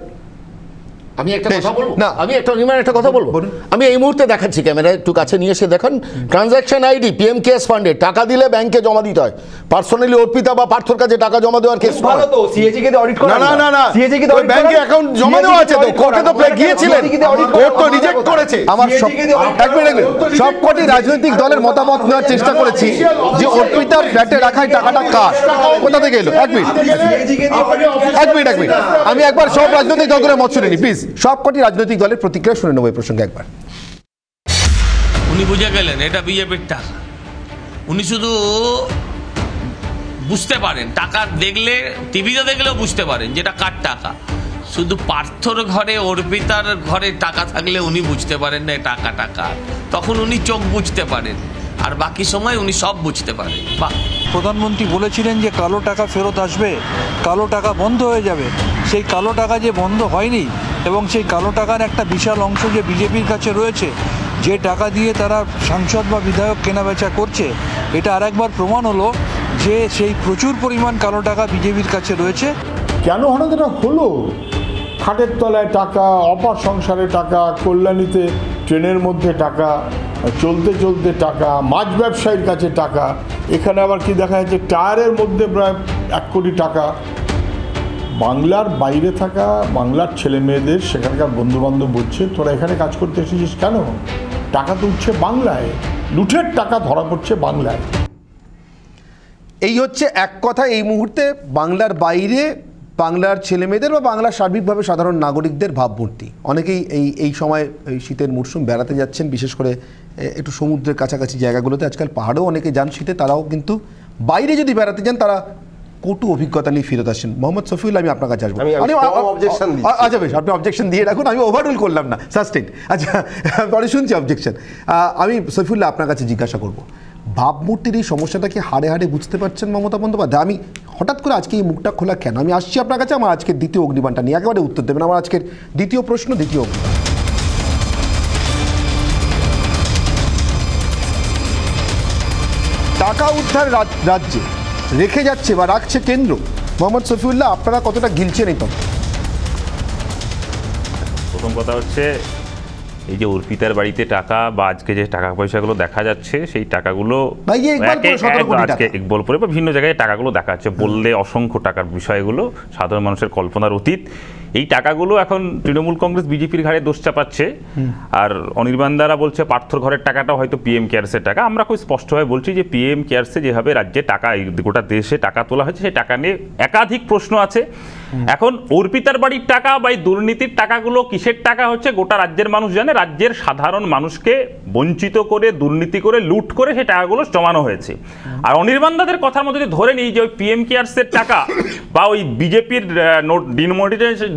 আমি একটা কথা বলব? না। আমি একটা নির্মাণ একটা কথা বলব? আমি এই মুহূর্তে দেখাচ্ছি ক্যামেরা একটু কাছে নিয়ে এসে দেখেন। ট্রানজাকশন আইডি পিএম কেস ফান্ডে টাকা দিলে ব্যাংকে জমা দিতে হয়। পার্সোনালি অর্পিতা বা পার্থর কাছে টাকা জমা দেওয়ার কেস ভালো তো সিএজি কে অডিট করা না না না। না সিএজি কে ব্যাংকে অ্যাকাউন্ট জমা দেওয়া আছে তো কোর্টে তো প্রায় গিয়েছিলেন। কোর্ট তো রিজেক্ট করেছে। আমার সব এক মিনিট রাজনৈতিক দলের মতামত নেওয়ার চেষ্টা করেছি যে অর্পিতার ফ্ল্যাটে রাখা এই টাকাটা কার? কোথা থেকে এলো? এক মিনিট এক মিনিট এক মিনিট আমি একবার সব রাজনৈতিক দলগুলোর মত শুনে নি প্লিজ সবকটি রাজনৈতিক দলের প্রতিক্রিয়া শুনে নেব এই প্রসঙ্গে একবার। উনি বুঝে গেলেন, এটা বিজেপির টাকা উনি শুধু বুঝতে পারেন, টাকা দেখলে টিভিতে দেখলেও বুঝতে পারেন যেটা কার টাকা। শুধু পার্থর ঘরে, অর্পিতার ঘরে টাকা থাকলে উনি বুঝতে পারেন না টাকা টাকা। তখন উনি চোখ বুঝতে পারেন। আর বাকি সময় উনি সব বুঝতে পারে বাহ প্রধানমন্ত্রী বলেছিলেন যে কালো টাকা ফেরত আসবে কালো টাকা বন্ধ হয়ে যাবে। সেই কালো টাকা যে বন্ধ হয়নি এবং সেই কালো টাকার একটা বিশাল অংশ যে বিজেপির কাছে রয়েছে যে টাকা দিয়ে তারা সাংসদ বা বিধায়ক কেনাবেচা করছে এটা আরেকবার প্রমাণ হলো যে সেই প্রচুর পরিমাণ কালো টাকা বিজেপির কাছে রয়েছে। কেন হঠাৎ এটা হলো? খাটের তলায় টাকা অপার সংসারে টাকা কল্যাণীতে ট্রেনের মধ্যে টাকা, চলতে চলতে টাকা, মাছ ব্যবসায়ীর কাছে টাকা। এখানে আবার কি দেখা যাচ্ছে? টায়ারের মধ্যে প্রায় এক কোটি টাকা। বাংলার বাইরে থাকা, বাংলার ছেলে মেয়েদের সেখানকার বন্ধুবান্ধব বলছে, তোরা এখানে কাজ করতে এসেছিস কেন? টাকা তো উঠছে বাংলায়। লুঠের টাকা ধরা পড়ছে বাংলায়। এই হচ্ছে এক কথা, এই মুহূর্তে বাংলার বাইরে বাংলার ছেলেমেয়েদের বা বাংলার সার্বিকভাবে সাধারণ নাগরিকদের ভাবমূর্তি। অনেকেই এই এই সময় এই শীতের মরশুম বেড়াতে যাচ্ছেন বিশেষ করে একটু সমুদ্রের কাছাকাছি জায়গাগুলোতে। আজকাল পাহাড়েও অনেকে যান শীতে তারাও কিন্তু বাইরে যদি বেড়াতে যান তারা কটু অভিজ্ঞতা নিয়ে ফিরত আসেন। মোহাম্মদ শফিউল্লাহ আমি আপনার কাছে আসব। আচ্ছা বেশ আপনি অবজেকশন দিয়ে রাখুন আমি ওভাররুল করলাম না সাস্টেন আচ্ছা পরে শুনছি অবজেকশন আমি সফিউল্লাহ আপনার কাছে জিজ্ঞাসা করব ভাবমূর্তির এই সমস্যাটা কি হাড়ে হাড়ে বুঝতে পারছেন মমতা বন্দ্যোপাধ্যায়? আমি হঠাৎ করে আজকে এই মুখটা খোলা কেন? আমি আসছি আপনার কাছে, আমার আজকের দ্বিতীয় অগ্নিবাণটা নিয়ে। একেবারে উত্তর দেবেন। আমার আজকের দ্বিতীয় প্রশ্ন, দ্বিতীয় অগ্নিবাণ। টাকা উদ্ধার রাজ- রাজ্যে রেখে যাচ্ছে বা রাখছে কেন্দ্র? মোহাম্মদ শফিউল্লাহ, আপনারা কতটা গিলছেন এই তথ্য? প্রথম কথা হচ্ছে এই যে অর্পিতার বাড়িতে টাকা বা আজকে যে টাকা পয়সাগুলো দেখা যাচ্ছে সেই টাকাগুলো ভাই, এই ইকবালপুরে একে- 17 কোটি এক- আজকে টাকা। ইকবালপুরে বা ভিন্ন জায়গায় টাকাগুলো দেখা যাচ্ছে। বললে অসংখ্য টাকার বিষয়গুলো সাধারণ মানুষের কল্পনার অতীত। এই টাকাগুলো এখন তৃণমূল কংগ্রেস বিজেপির ঘাড়ে দোষ চাপাচ্ছে। আর অনির্বাণ দ্বারা বলছে পার্থর ঘরের টাকাটা হয়তো পিএম কেয়ারসের টাকা। আমরা খুব স্পষ্টভাবে বলছি যে পিএম কেয়ারসে যেভাবে রাজ্যে টাকা গোটা দেশে টাকা তোলা হয়েছে সেই টাকা নিয়ে একাধিক প্রশ্ন আছে। এখন অর্পিতার বাড়ির টাকা বা এই দুর্নীতির টাকাগুলো কিসের টাকা হচ্ছে? গোটা রাজ্যের মানুষ জানে। রাজ্যের সাধারণ মানুষকে বঞ্চিত করে দুর্নীতি করে লুট করে সেই টাকাগুলো জমানো হয়েছে। আর অনির্বাণ দাদের কথার মধ্যে যদি ধরে নিই যে ওই পিএম কেয়ারসের টাকা বা ওই বিজেপির নোট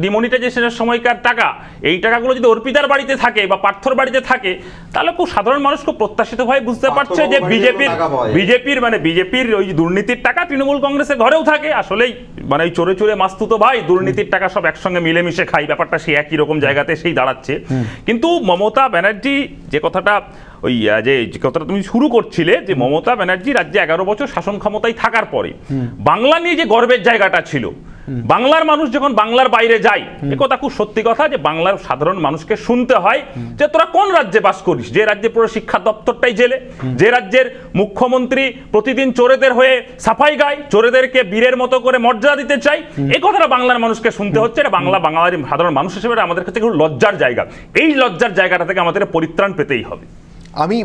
ডিমনিটাইজেশনের সময়কার টাকা এই টাকাগুলো যদি অর্পিতার বাড়িতে থাকে বা পার্থর বাড়িতে থাকে তাহলে খুব সাধারণ মানুষ খুব প্রত্যাশিতভাবে বুঝতে পারছে যে বিজেপির। বিজেপির মানে বিজেপির ওই দুর্নীতির টাকা তৃণমূল কংগ্রেসের ঘরেও থাকে। আসলেই মানে ওই চোরে চোরে মাস্তুতো ভাই দুর্নীতির টাকা সব একসঙ্গে মিলেমিশে খাই ব্যাপারটা সেই একই রকম জায়গাতে সেই দাঁড়াচ্ছে। কিন্তু মমতা ব্যানার্জি যে কথাটা ওই যে কথাটা তুমি শুরু করছিলে যে মমতা ব্যানার্জি রাজ্যে এগারো বছর শাসন ক্ষমতায় থাকার পরে বাংলা নিয়ে যে গর্বের জায়গাটা ছিল বাংলার মানুষ যখন বাংলার বাইরে যায় এ কথা খুব সত্যি কথা যে বাংলার সাধারণ মানুষকে শুনতে হয় যে তোরা কোন রাজ্যে বাস করিস? যে রাজ্যে পুরো শিক্ষা দপ্তরটাই জেলে যে রাজ্যের মুখ্যমন্ত্রী প্রতিদিন চোরেদের হয়ে সাফাই গায় চোরেদেরকে বীরের মতো করে মর্যাদা দিতে চাই এই কথাটা বাংলার মানুষকে শুনতে হচ্ছে। এটা বাংলা বাঙালির সাধারণ মানুষ হিসেবে আমাদের কাছে খুব লজ্জার জায়গা। এই লজ্জার জায়গাটা থেকে আমাদের পরিত্রাণ পেতেই হবে। আমি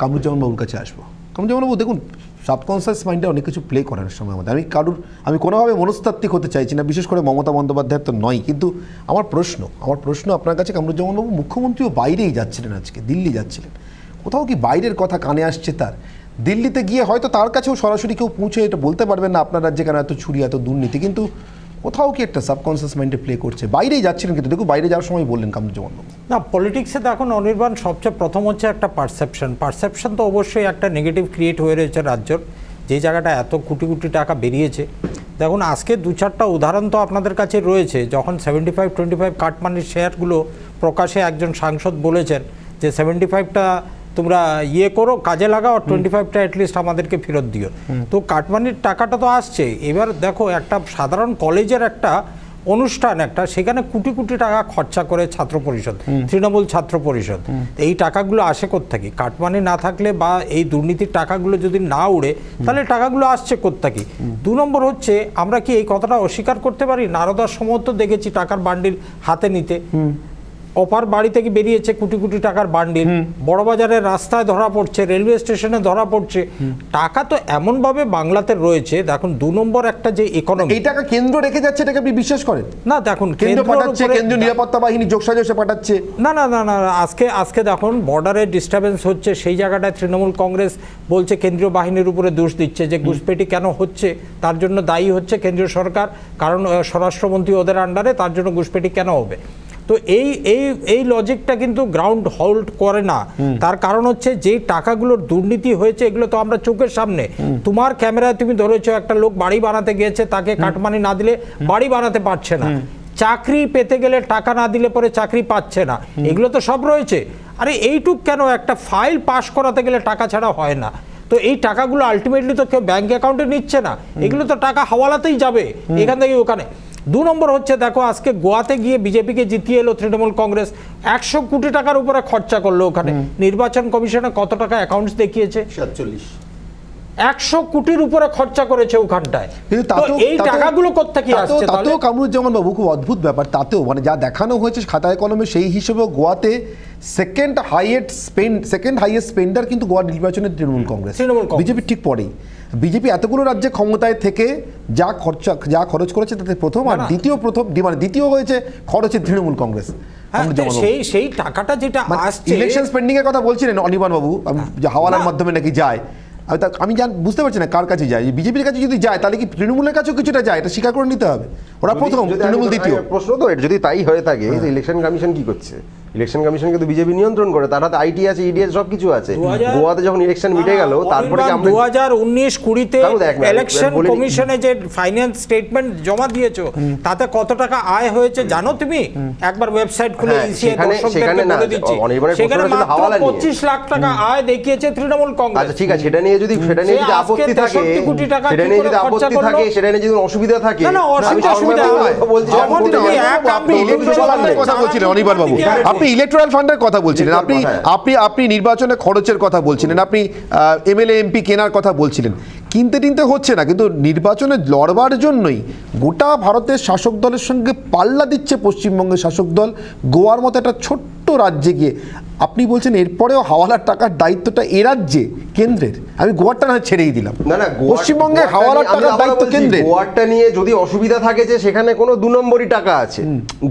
কামরুজ্জামান বাবুর কাছে আসব। কামরুজ্জামান বাবু দেখুন সাবকনসিয়াস মাইন্ডে অনেক কিছু প্লে করার সময় আমাদের। আমি কারুর, আমি কোনোভাবে মনস্তাত্ত্বিক হতে চাইছি না, বিশেষ করে মমতা বন্দ্যোপাধ্যায়ের তো নয়। কিন্তু আমার প্রশ্ন আমার প্রশ্ন আপনার কাছে কামরুজ্জামান বাবু মুখ্যমন্ত্রীও বাইরেই যাচ্ছিলেন আজকে, দিল্লি যাচ্ছিলেন। কোথাও কি বাইরের কথা কানে আসছে তার? দিল্লিতে গিয়ে হয়তো তার কাছেও সরাসরি কেউ পৌঁছে এটা বলতে পারবেন না আপনার রাজ্যে, কেন এত ছুরি, এত দুর্নীতি। কিন্তু কোথাও কি একটা সাবকনসিয়াস মাইন্ডে প্লে করছে? বাইরেই যাচ্ছিলেন কিন্তু, দেখুন বাইরে যাওয়ার সময় বললেন কামরুজ্জামান বাবু। না পলিটিক্সে দেখুন অনির্বাণ সবচেয়ে প্রথম হচ্ছে একটা পারসেপশন পারসেপশন তো অবশ্যই একটা নেগেটিভ ক্রিয়েট হয়ে রয়েছে রাজ্যর। যে জায়গাটা এত কোটি কোটি টাকা বেরিয়েছে। দেখুন, আজকে দু চারটা উদাহরণ তো আপনাদের কাছে রয়েছে। যখন সেভেন্টি ফাইভ টোয়েন্টি ফাইভ কাটমানির শেয়ারগুলো প্রকাশে একজন সাংসদ বলেছেন যে সেভেন্টি ফাইভটা তোমরা ইয়ে করো কাজে লাগাও আর টোয়েন্টি ফাইভটা অ্যাটলিস্ট আমাদেরকে ফেরত দিও। তো কাটমানির টাকাটা তো আসছে। এবার দেখো একটা সাধারণ কলেজের একটা অনুষ্ঠান একটা সেখানে কোটি কোটি টাকা খরচা করে ছাত্র পরিষদ তৃণমূল ছাত্র পরিষদ। এই টাকাগুলো আসে কোত্থাকি? কাটমানি না থাকলে বা এই দুর্নীতির টাকাগুলো যদি না উড়ে তাহলে টাকাগুলো আসছে কোত্থাকি? দু নম্বর হচ্ছে আমরা কি এই কথাটা অস্বীকার করতে পারি? নারদার সময় তো দেখেছি টাকার বান্ডিল হাতে নিতে। অপার বাড়ি থেকে বেরিয়েছে কোটি কোটি টাকার বান্ডিল। বড়বাজারের রাস্তায় ধরা পড়ছে রেলওয়ে স্টেশনে ধরা পড়ছে। টাকা তো এমনভাবে বাংলাতে রয়েছে দেখুন দু নম্বর একটা যে ইকোনমি এই টাকা কেন্দ্র রেখে যাচ্ছে এটাকে আপনি বিশ্বাস করেন? না দেখুন কেন্দ্র পাঠাচ্ছে কেন্দ্রীয় নিরাপত্তা বাহিনী যোগসাজসে পাঠাচ্ছে। না না না না না, আজকে আজকে দেখুন বর্ডারে ডিস্টারবেন্স হচ্ছে সেই জায়গাটায় তৃণমূল কংগ্রেস বলছে কেন্দ্রীয় বাহিনীর উপরে দোষ দিচ্ছে যে ঘুষপেটি কেন হচ্ছে তার জন্য দায়ী হচ্ছে কেন্দ্রীয় সরকার। কারণ স্বরাষ্ট্রমন্ত্রী ওদের আন্ডারে তার জন্য ঘুষপেটি কেন হবে? তো এই এই এই লজিকটা কিন্তু গ্রাউন্ড হোল্ড করে না। তার কারণ হচ্ছে যে টাকাগুলোর দুর্নীতি হয়েছে এগুলো তো আমরা চোখের সামনে। তোমার ক্যামেরায় তুমি ধরেছো একটা লোক বাড়ি বানাতে গিয়েছে তাকে কাটমানি না দিলে বাড়ি বানাতে পারছে না। চাকরি পেতে গেলে টাকা না দিলে পরে চাকরি পাচ্ছে না। এগুলো তো সব রয়েছে। আরে এইটুক কেন? একটা ফাইল পাস করাতে গেলে টাকা ছাড়া হয় না। তো এই টাকাগুলো আলটিমেটলি তো কেউ ব্যাংক অ্যাকাউন্টে নিচ্ছে না। এগুলো তো টাকা হাওয়ালাতেই যাবে এখান থেকে ওখানে। দু নম্বর হচ্ছে দেখো আজকে গোয়াতে গিয়ে বিজেপিকে জিতিয়ে এলো তৃণমূল কংগ্রেস। একশো কোটি টাকার উপরে খরচা করল ওখানে। নির্বাচন কমিশনে কত টাকা অ্যাকাউন্টস দেখিয়েছে? সাতচল্লিশ। একশো কোটির উপরে খরচা করেছে ওখানটায়। কিন্তু এই টাকাগুলো কোত্থেকে আসছে তাতেও কামরুজ্জামান বাবু খুব অদ্ভুত ব্যাপার। তাতেও মানে যা দেখানো হয়েছে খাতায় কলমে সেই হিসেবে গোয়াতে second highest spend second highest spender কিন্তু গোয়া নির্বাচনের তৃণমূল কংগ্রেস। তৃণমূল কংগ্রেস। বিজেপি ঠিক পরেই। বিজেপি এতগুলো রাজ্যে ক্ষমতায় থেকে যা খরচা যা খরচ করেছে তাতে প্রথম আর। দ্বিতীয় প্রথম মানে দ্বিতীয় হয়েছে খরচে তৃণমূল কংগ্রেস হ্যাঁ, বাবু। সেই সেই টাকাটা যেটা আসছে ইলেকশন স্পেন্ডিং এর কথা বলছিলেন অনির্বাণ বাবু হাওয়ালার মাধ্যমে নাকি যায়। আমি জান বুঝতে পারছি না কার কাছে যায়। বিজেপির কাছে যদি যায় তাহলে কি তৃণমূলের কাছেও কিছুটা যায়? এটা স্বীকার করে নিতে হবে। ওরা প্রথম তৃণমূল দ্বিতীয়। প্রশ্ন তো যদি তাই হয়ে থাকে ইলেকশন কমিশন কি করছে? ইলেকশন কমিশন কিন্তু বিজেপি নিয়ন্ত্রণ করে তার হাতে আইটি আছে ইডি আছে সব কিছু আছে গোয়াতে যখন ইলেকশন মিটে গেল তারপরে কি আমরা দু হাজার উনিশ কুড়িতে তাও দেখ না, ইলেকশন কমিশনে যে ফাইন্যান্স স্টেটমেন্ট জমা দিয়েছ তাতে কত টাকা আয় হয়েছে জানো তুমি? একবার ওয়েবসাইট খুলে হ্যাঁ, ইসিআই সেখানে- দর্শকদেরকে সেখানে না, বলে দিচ্ছি। সেখানে হাওয়ালা নিয়ে। পঁচিশ লাখ টাকা আয় দেখিয়েছে তৃণমূল কংগ্রেস। আচ্ছা ঠিক আছে সেটা নিয়ে যদি সেটা নিয়ে যদি আপত্তি থাকে 63 সেটা নিয়ে যদি আপত্তি থাকে সেটা নিয়ে যদি অসুবিধা থাকে না, না, অসুবিধা- অসুবিধা বলছি আপনি ইলেকট্রাল কথা বলছিলেন অনিবার বাবু আপনি ইলেকট্রাল ফান্ডের কথা বলছিলেন। আপনি আপনি আপনি নির্বাচনে খরচের কথা বলছিলেন আপনি এমএলএ এমপি কেনার কথা বলছিলেন। কিনতে টিনতে হচ্ছে না কিন্তু নির্বাচনে লড়বার জন্যই গোটা ভারতের শাসক দলের সঙ্গে পাল্লা দিচ্ছে পশ্চিমবঙ্গের শাসক দল। গোয়ার মতো একটা ছোট্ট রাজ্যে গিয়ে আপনি বলছেন এরপরেও হাওয়ালার টাকার দায়িত্বটা এ রাজ্যে কেন্দ্রের? আমি গোয়ারটা না ছেড়েই দিলাম। না না পশ্চিমবঙ্গে হাওয়ালার টাকার দায়িত্ব বলছি, কেন্দ্রের? গোয়ারটা নিয়ে যদি অসুবিধা থাকে যে সেখানে কোনো দু নম্বরই টাকা আছে।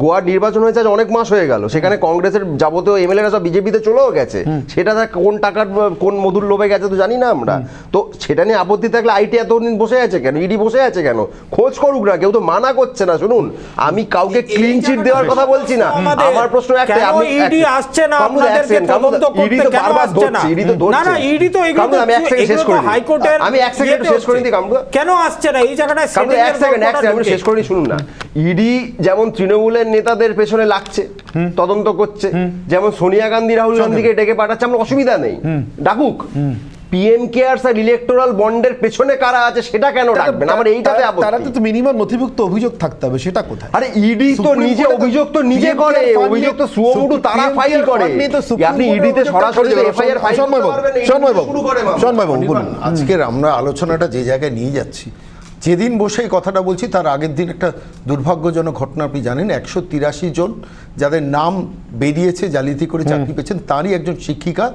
গোয়ার নির্বাচন হয়েছে আজ অনেক মাস হয়ে গেল। সেখানে কংগ্রেসের যাবতীয় এমএলএরা সব বিজেপিতে চলেও গেছে। সেটা দেখ কোন টাকার কোন মধুর লোভে গেছে তো জানি না আমরা। তো সেটা নিয়ে আপত্তি থাকলে আইটি এতদিন বসে আছে কেন? ইডি বসে আছে কেন? খোঁজ করুক না কেউ তো মানা করছে না। শুনুন আমি কাউকে ক্লিন চিট দেওয়ার কথা বলছি না। আমার প্রশ্ন একটাই কেন আপনি এক- আসছে না আপনাদেরকে তদন্ত করতে? কেন আসছে না? না, না, ইডি তো এগুলো আমি এক সেকেন্ড শেষ করে হাইকোর্টের আমি এক সেকেন্ড শেষ করে দিই। কামরুল। কেন আসছে না? এই জায়গাটায় এক সেকেন্ড এক সেকেন্ড আমি শেষ করি শুনুন না। ইডি যেমন তৃণমূলের নেতাদের পেছনে লাগছে তদন্ত করছে যেমন সোনিয়া গান্ধী রাহুল গান্ধীকে ডেকে পাঠাচ্ছে আমার অসুবিধা নেই। ডাকুক। পিএম কেয়ারস আর ইলেকটোরাল বন্ডের পেছনে কারা আছে সেটা কেন ডাকবেন আমার এইটাতে তারা তো মিনিমাম নথিভুক্ত অভিযোগ থাকতে হবে সেটা কোথায়? আরে ইডি তো নিজে অভিযোগ তো নিজে করে অভিযোগ তো সুয়মুটু তারা ফাইল করে। তো আপনি কোর্টে ইডিতে অভিযোগটা সরাসরি এফআইআর ফাইল বাবু, সন্ময়। সন্ময় বাবু বলুন। আজকের আমরা আলোচনাটা যে জায়গায় নিয়ে যাচ্ছি যেদিন বসে এই কথাটা বলছি তার আগের দিন একটা দুর্ভাগ্যজনক ঘটনা আপনি জানেন একশো তিরাশি জন যাদের নাম বেরিয়েছে জালিয়াতি করে চাকরি পেয়েছেন তারই একজন শিক্ষিকা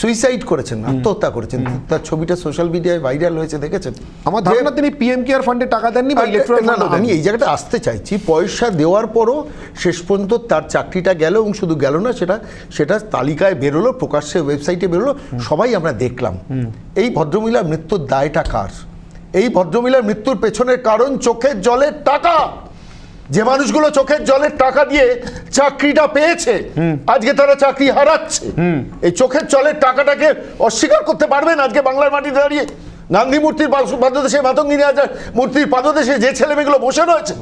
সুইসাইড করেছেন আত্মহত্যা করেছেন। তার ছবিটা সোশ্যাল মিডিয়ায় ভাইরাল হয়েছে দেখেছেন? আমার ধারণা তিনি পিএম কেয়ার ফান্ডে টাকা দেননি বা ইলেকট্রাল না, না, আমি এই জায়গাটা আসতে চাইছি। পয়সা দেওয়ার পরও শেষ পর্যন্ত তার চাকরিটা গেল এবং শুধু গেল না সেটা সেটা তালিকায় বেরোলো প্রকাশ্যে ওয়েবসাইটে বেরোলো সবাই আমরা দেখলাম। এই ভদ্রমহিলার মৃত্যুর দায়টা কার? এই ভদ্রমহিলার মৃত্যুর পেছনের কারণ চোখের জলের টাকা! যে মানুষগুলো চোখের জলের টাকা দিয়ে চাকরিটা পেয়েছে আজকে তারা চাকরি হারাচ্ছে। এই চোখের জলের টাকাটাকে অস্বীকার করতে পারবেন আজকে বাংলার মাটিতে দাঁড়িয়ে। গান্ধী মূর্তির পাদদেশে মাতঙ্গিনী আজ মূর্তির পাদদেশে যে ছেলেমেয়েগুলো বসে রয়েছে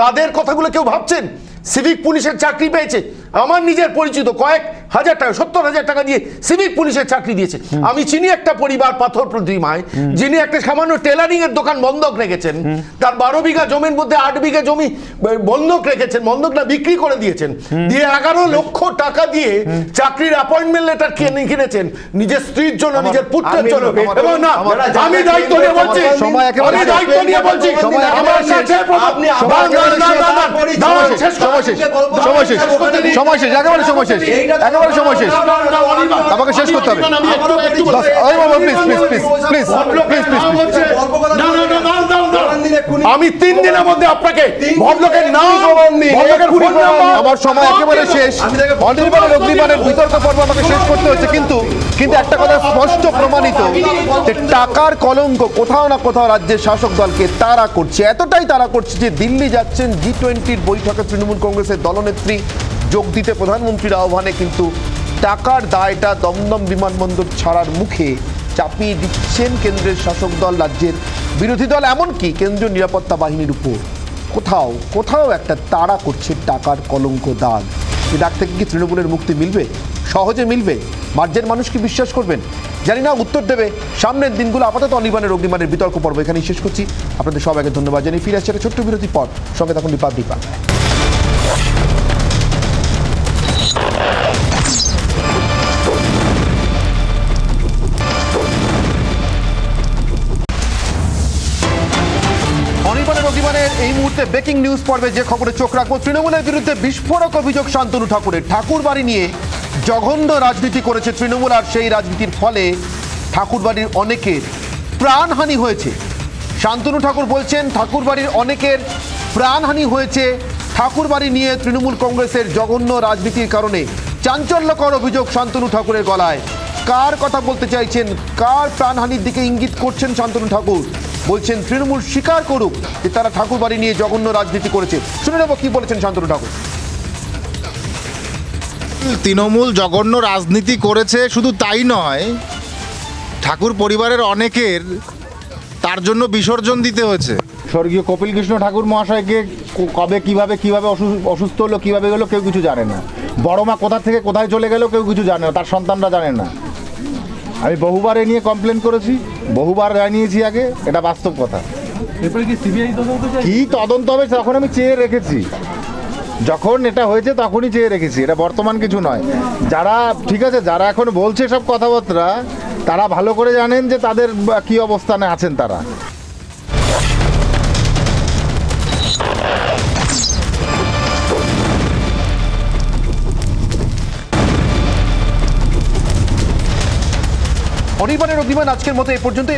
তাদের কথাগুলো কেউ ভাবছেন? সিভিক পুলিশের চাকরি পেয়েছে আমার নিজের পরিচিত কয়েক হাজার টাকা সত্তর হাজার টাকা দিয়ে সিভিক পুলিশের চাকরি দিয়েছে আমি চিনি একটা পরিবার পাথর প্রতিমায় যিনি একটা সামান্য টেলারিং এর দোকান বন্ধক রেখেছেন তার বারো বিঘা জমির মধ্যে আট বিঘা জমি বন্ধক রেখেছেন বন্ধক না বিক্রি করে দিয়েছেন দিয়ে এগারো লক্ষ টাকা দিয়ে চাকরির অ্যাপয়েন্টমেন্ট লেটার কিনে কিনেছেন নিজের স্ত্রীর জন্য নিজের পুত্রের জন্য এবং না আমি দায়িত্ব নিয়ে বলছি আমি দায়িত্ব নিয়ে বলছি আমার আপনি শেষ, শেষ সময় শেষ, সময় শেষ, সময় শেষ, একেবারে সময় শেষ, একেবারে সময় শেষ। আমাকে শেষ করতে হবে। Please please please please please please please। আমি তিন দিনের মধ্যে আপনাকে ভদ্রলোকের নাম ভদ্রলোকের ফোন নাম্বার আমার সময় একেবারে শেষ। অগ্নিবাণের বিতর্ক পর্ব আমাকে শেষ করতে হচ্ছে কিন্তু কিন্তু একটা কথা স্পষ্ট প্রমাণিত যে টাকার কলঙ্ক কোথাও না কোথাও রাজ্যের শাসক দলকে তারা করছে। এতটাই তারা করছে যে দিল্লি যাচ্ছেন জি টোয়েন্টির বৈঠকে তৃণমূল কংগ্রেসের দলনেত্রী যোগ দিতে প্রধানমন্ত্রীর আহ্বানে কিন্তু টাকার দায়টা দমদম বিমানবন্দর ছাড়ার মুখে চাপিয়ে দিচ্ছেন কেন্দ্রের শাসক দল, রাজ্যের বিরোধী দল। এমনকি কেন্দ্রীয় নিরাপত্তা বাহিনীর উপর কোথাও কোথাও একটা তাড়া করছে টাকার কলঙ্ক দাগ। এই দাগ থেকে কি তৃণমূলের মুক্তি মিলবে? সহজে মিলবে? মার্জের মানুষ কি বিশ্বাস করবেন? জানি না, উত্তর দেবে। সামনের দিনগুলো আপাতত অনির্বাণের অগ্নিবাণের বিতর্ক পর্ব। এখানেই শেষ করছি। আপনাদের সবাইকে ধন্যবাদ জানিয়ে ফিরে আসছে একটা ছোট্ট বিরতি পর। সঙ্গে তখন রিপাবলিক বাংলা মুহূর্তে ব্রেকিং নিউজ পর্বে যে খবরে চোখ রাখব, তৃণমূলের বিরুদ্ধে বিস্ফোরক অভিযোগ শান্তনু ঠাকুরের। ঠাকুর বাড়ি নিয়ে জঘন্য রাজনীতি করেছে তৃণমূল, আর সেই রাজনীতির ফলে ঠাকুরবাড়ির অনেকের প্রাণহানি হয়েছে। শান্তনু ঠাকুর বলছেন, ঠাকুরবাড়ির অনেকের প্রাণহানি হয়েছে। ঠাকুরবাড়ি নিয়ে তৃণমূল কংগ্রেসের জঘন্য রাজনীতির কারণে চাঞ্চল্যকর অভিযোগ শান্তনু ঠাকুরের গলায়। কার কথা বলতে চাইছেন? কার প্রাণহানির দিকে ইঙ্গিত করছেন শান্তনু ঠাকুর? বলছেন তৃণমূল স্বীকার করুক যে তারা ঠাকুর বাড়ি নিয়ে জঘন্য রাজনীতি করেছে। শুনে নেব কি বলেছেন শান্তনু ঠাকুর। তৃণমূল জঘন্য রাজনীতি করেছে শুধু তাই নয় ঠাকুর পরিবারের অনেকের তার জন্য বিসর্জন দিতে হয়েছে। স্বর্গীয় কপিল কৃষ্ণ ঠাকুর মহাশয়কে কবে কীভাবে কীভাবে অসুস্থ হলো কীভাবে গেলো কেউ কিছু জানে না। বড় মা কোথা থেকে কোথায় চলে গেল কেউ কিছু জানে না তার সন্তানরা জানে না। আমি বহুবার এ নিয়ে কমপ্লেন করেছি। বহুবার জানিয়েছি আগে এটা বাস্তব কথা। কি তদন্ত হবে তখন আমি চেয়ে রেখেছি। যখন এটা হয়েছে তখনই চেয়ে রেখেছি এটা বর্তমান কিছু নয়। যারা ঠিক আছে যারা এখন বলছে সব কথাবার্তা তারা ভালো করে জানেন যে তাদের কি অবস্থানে আছেন তারা। অনির্বাণের অভিমান আজকের মতো এ পর্যন্ত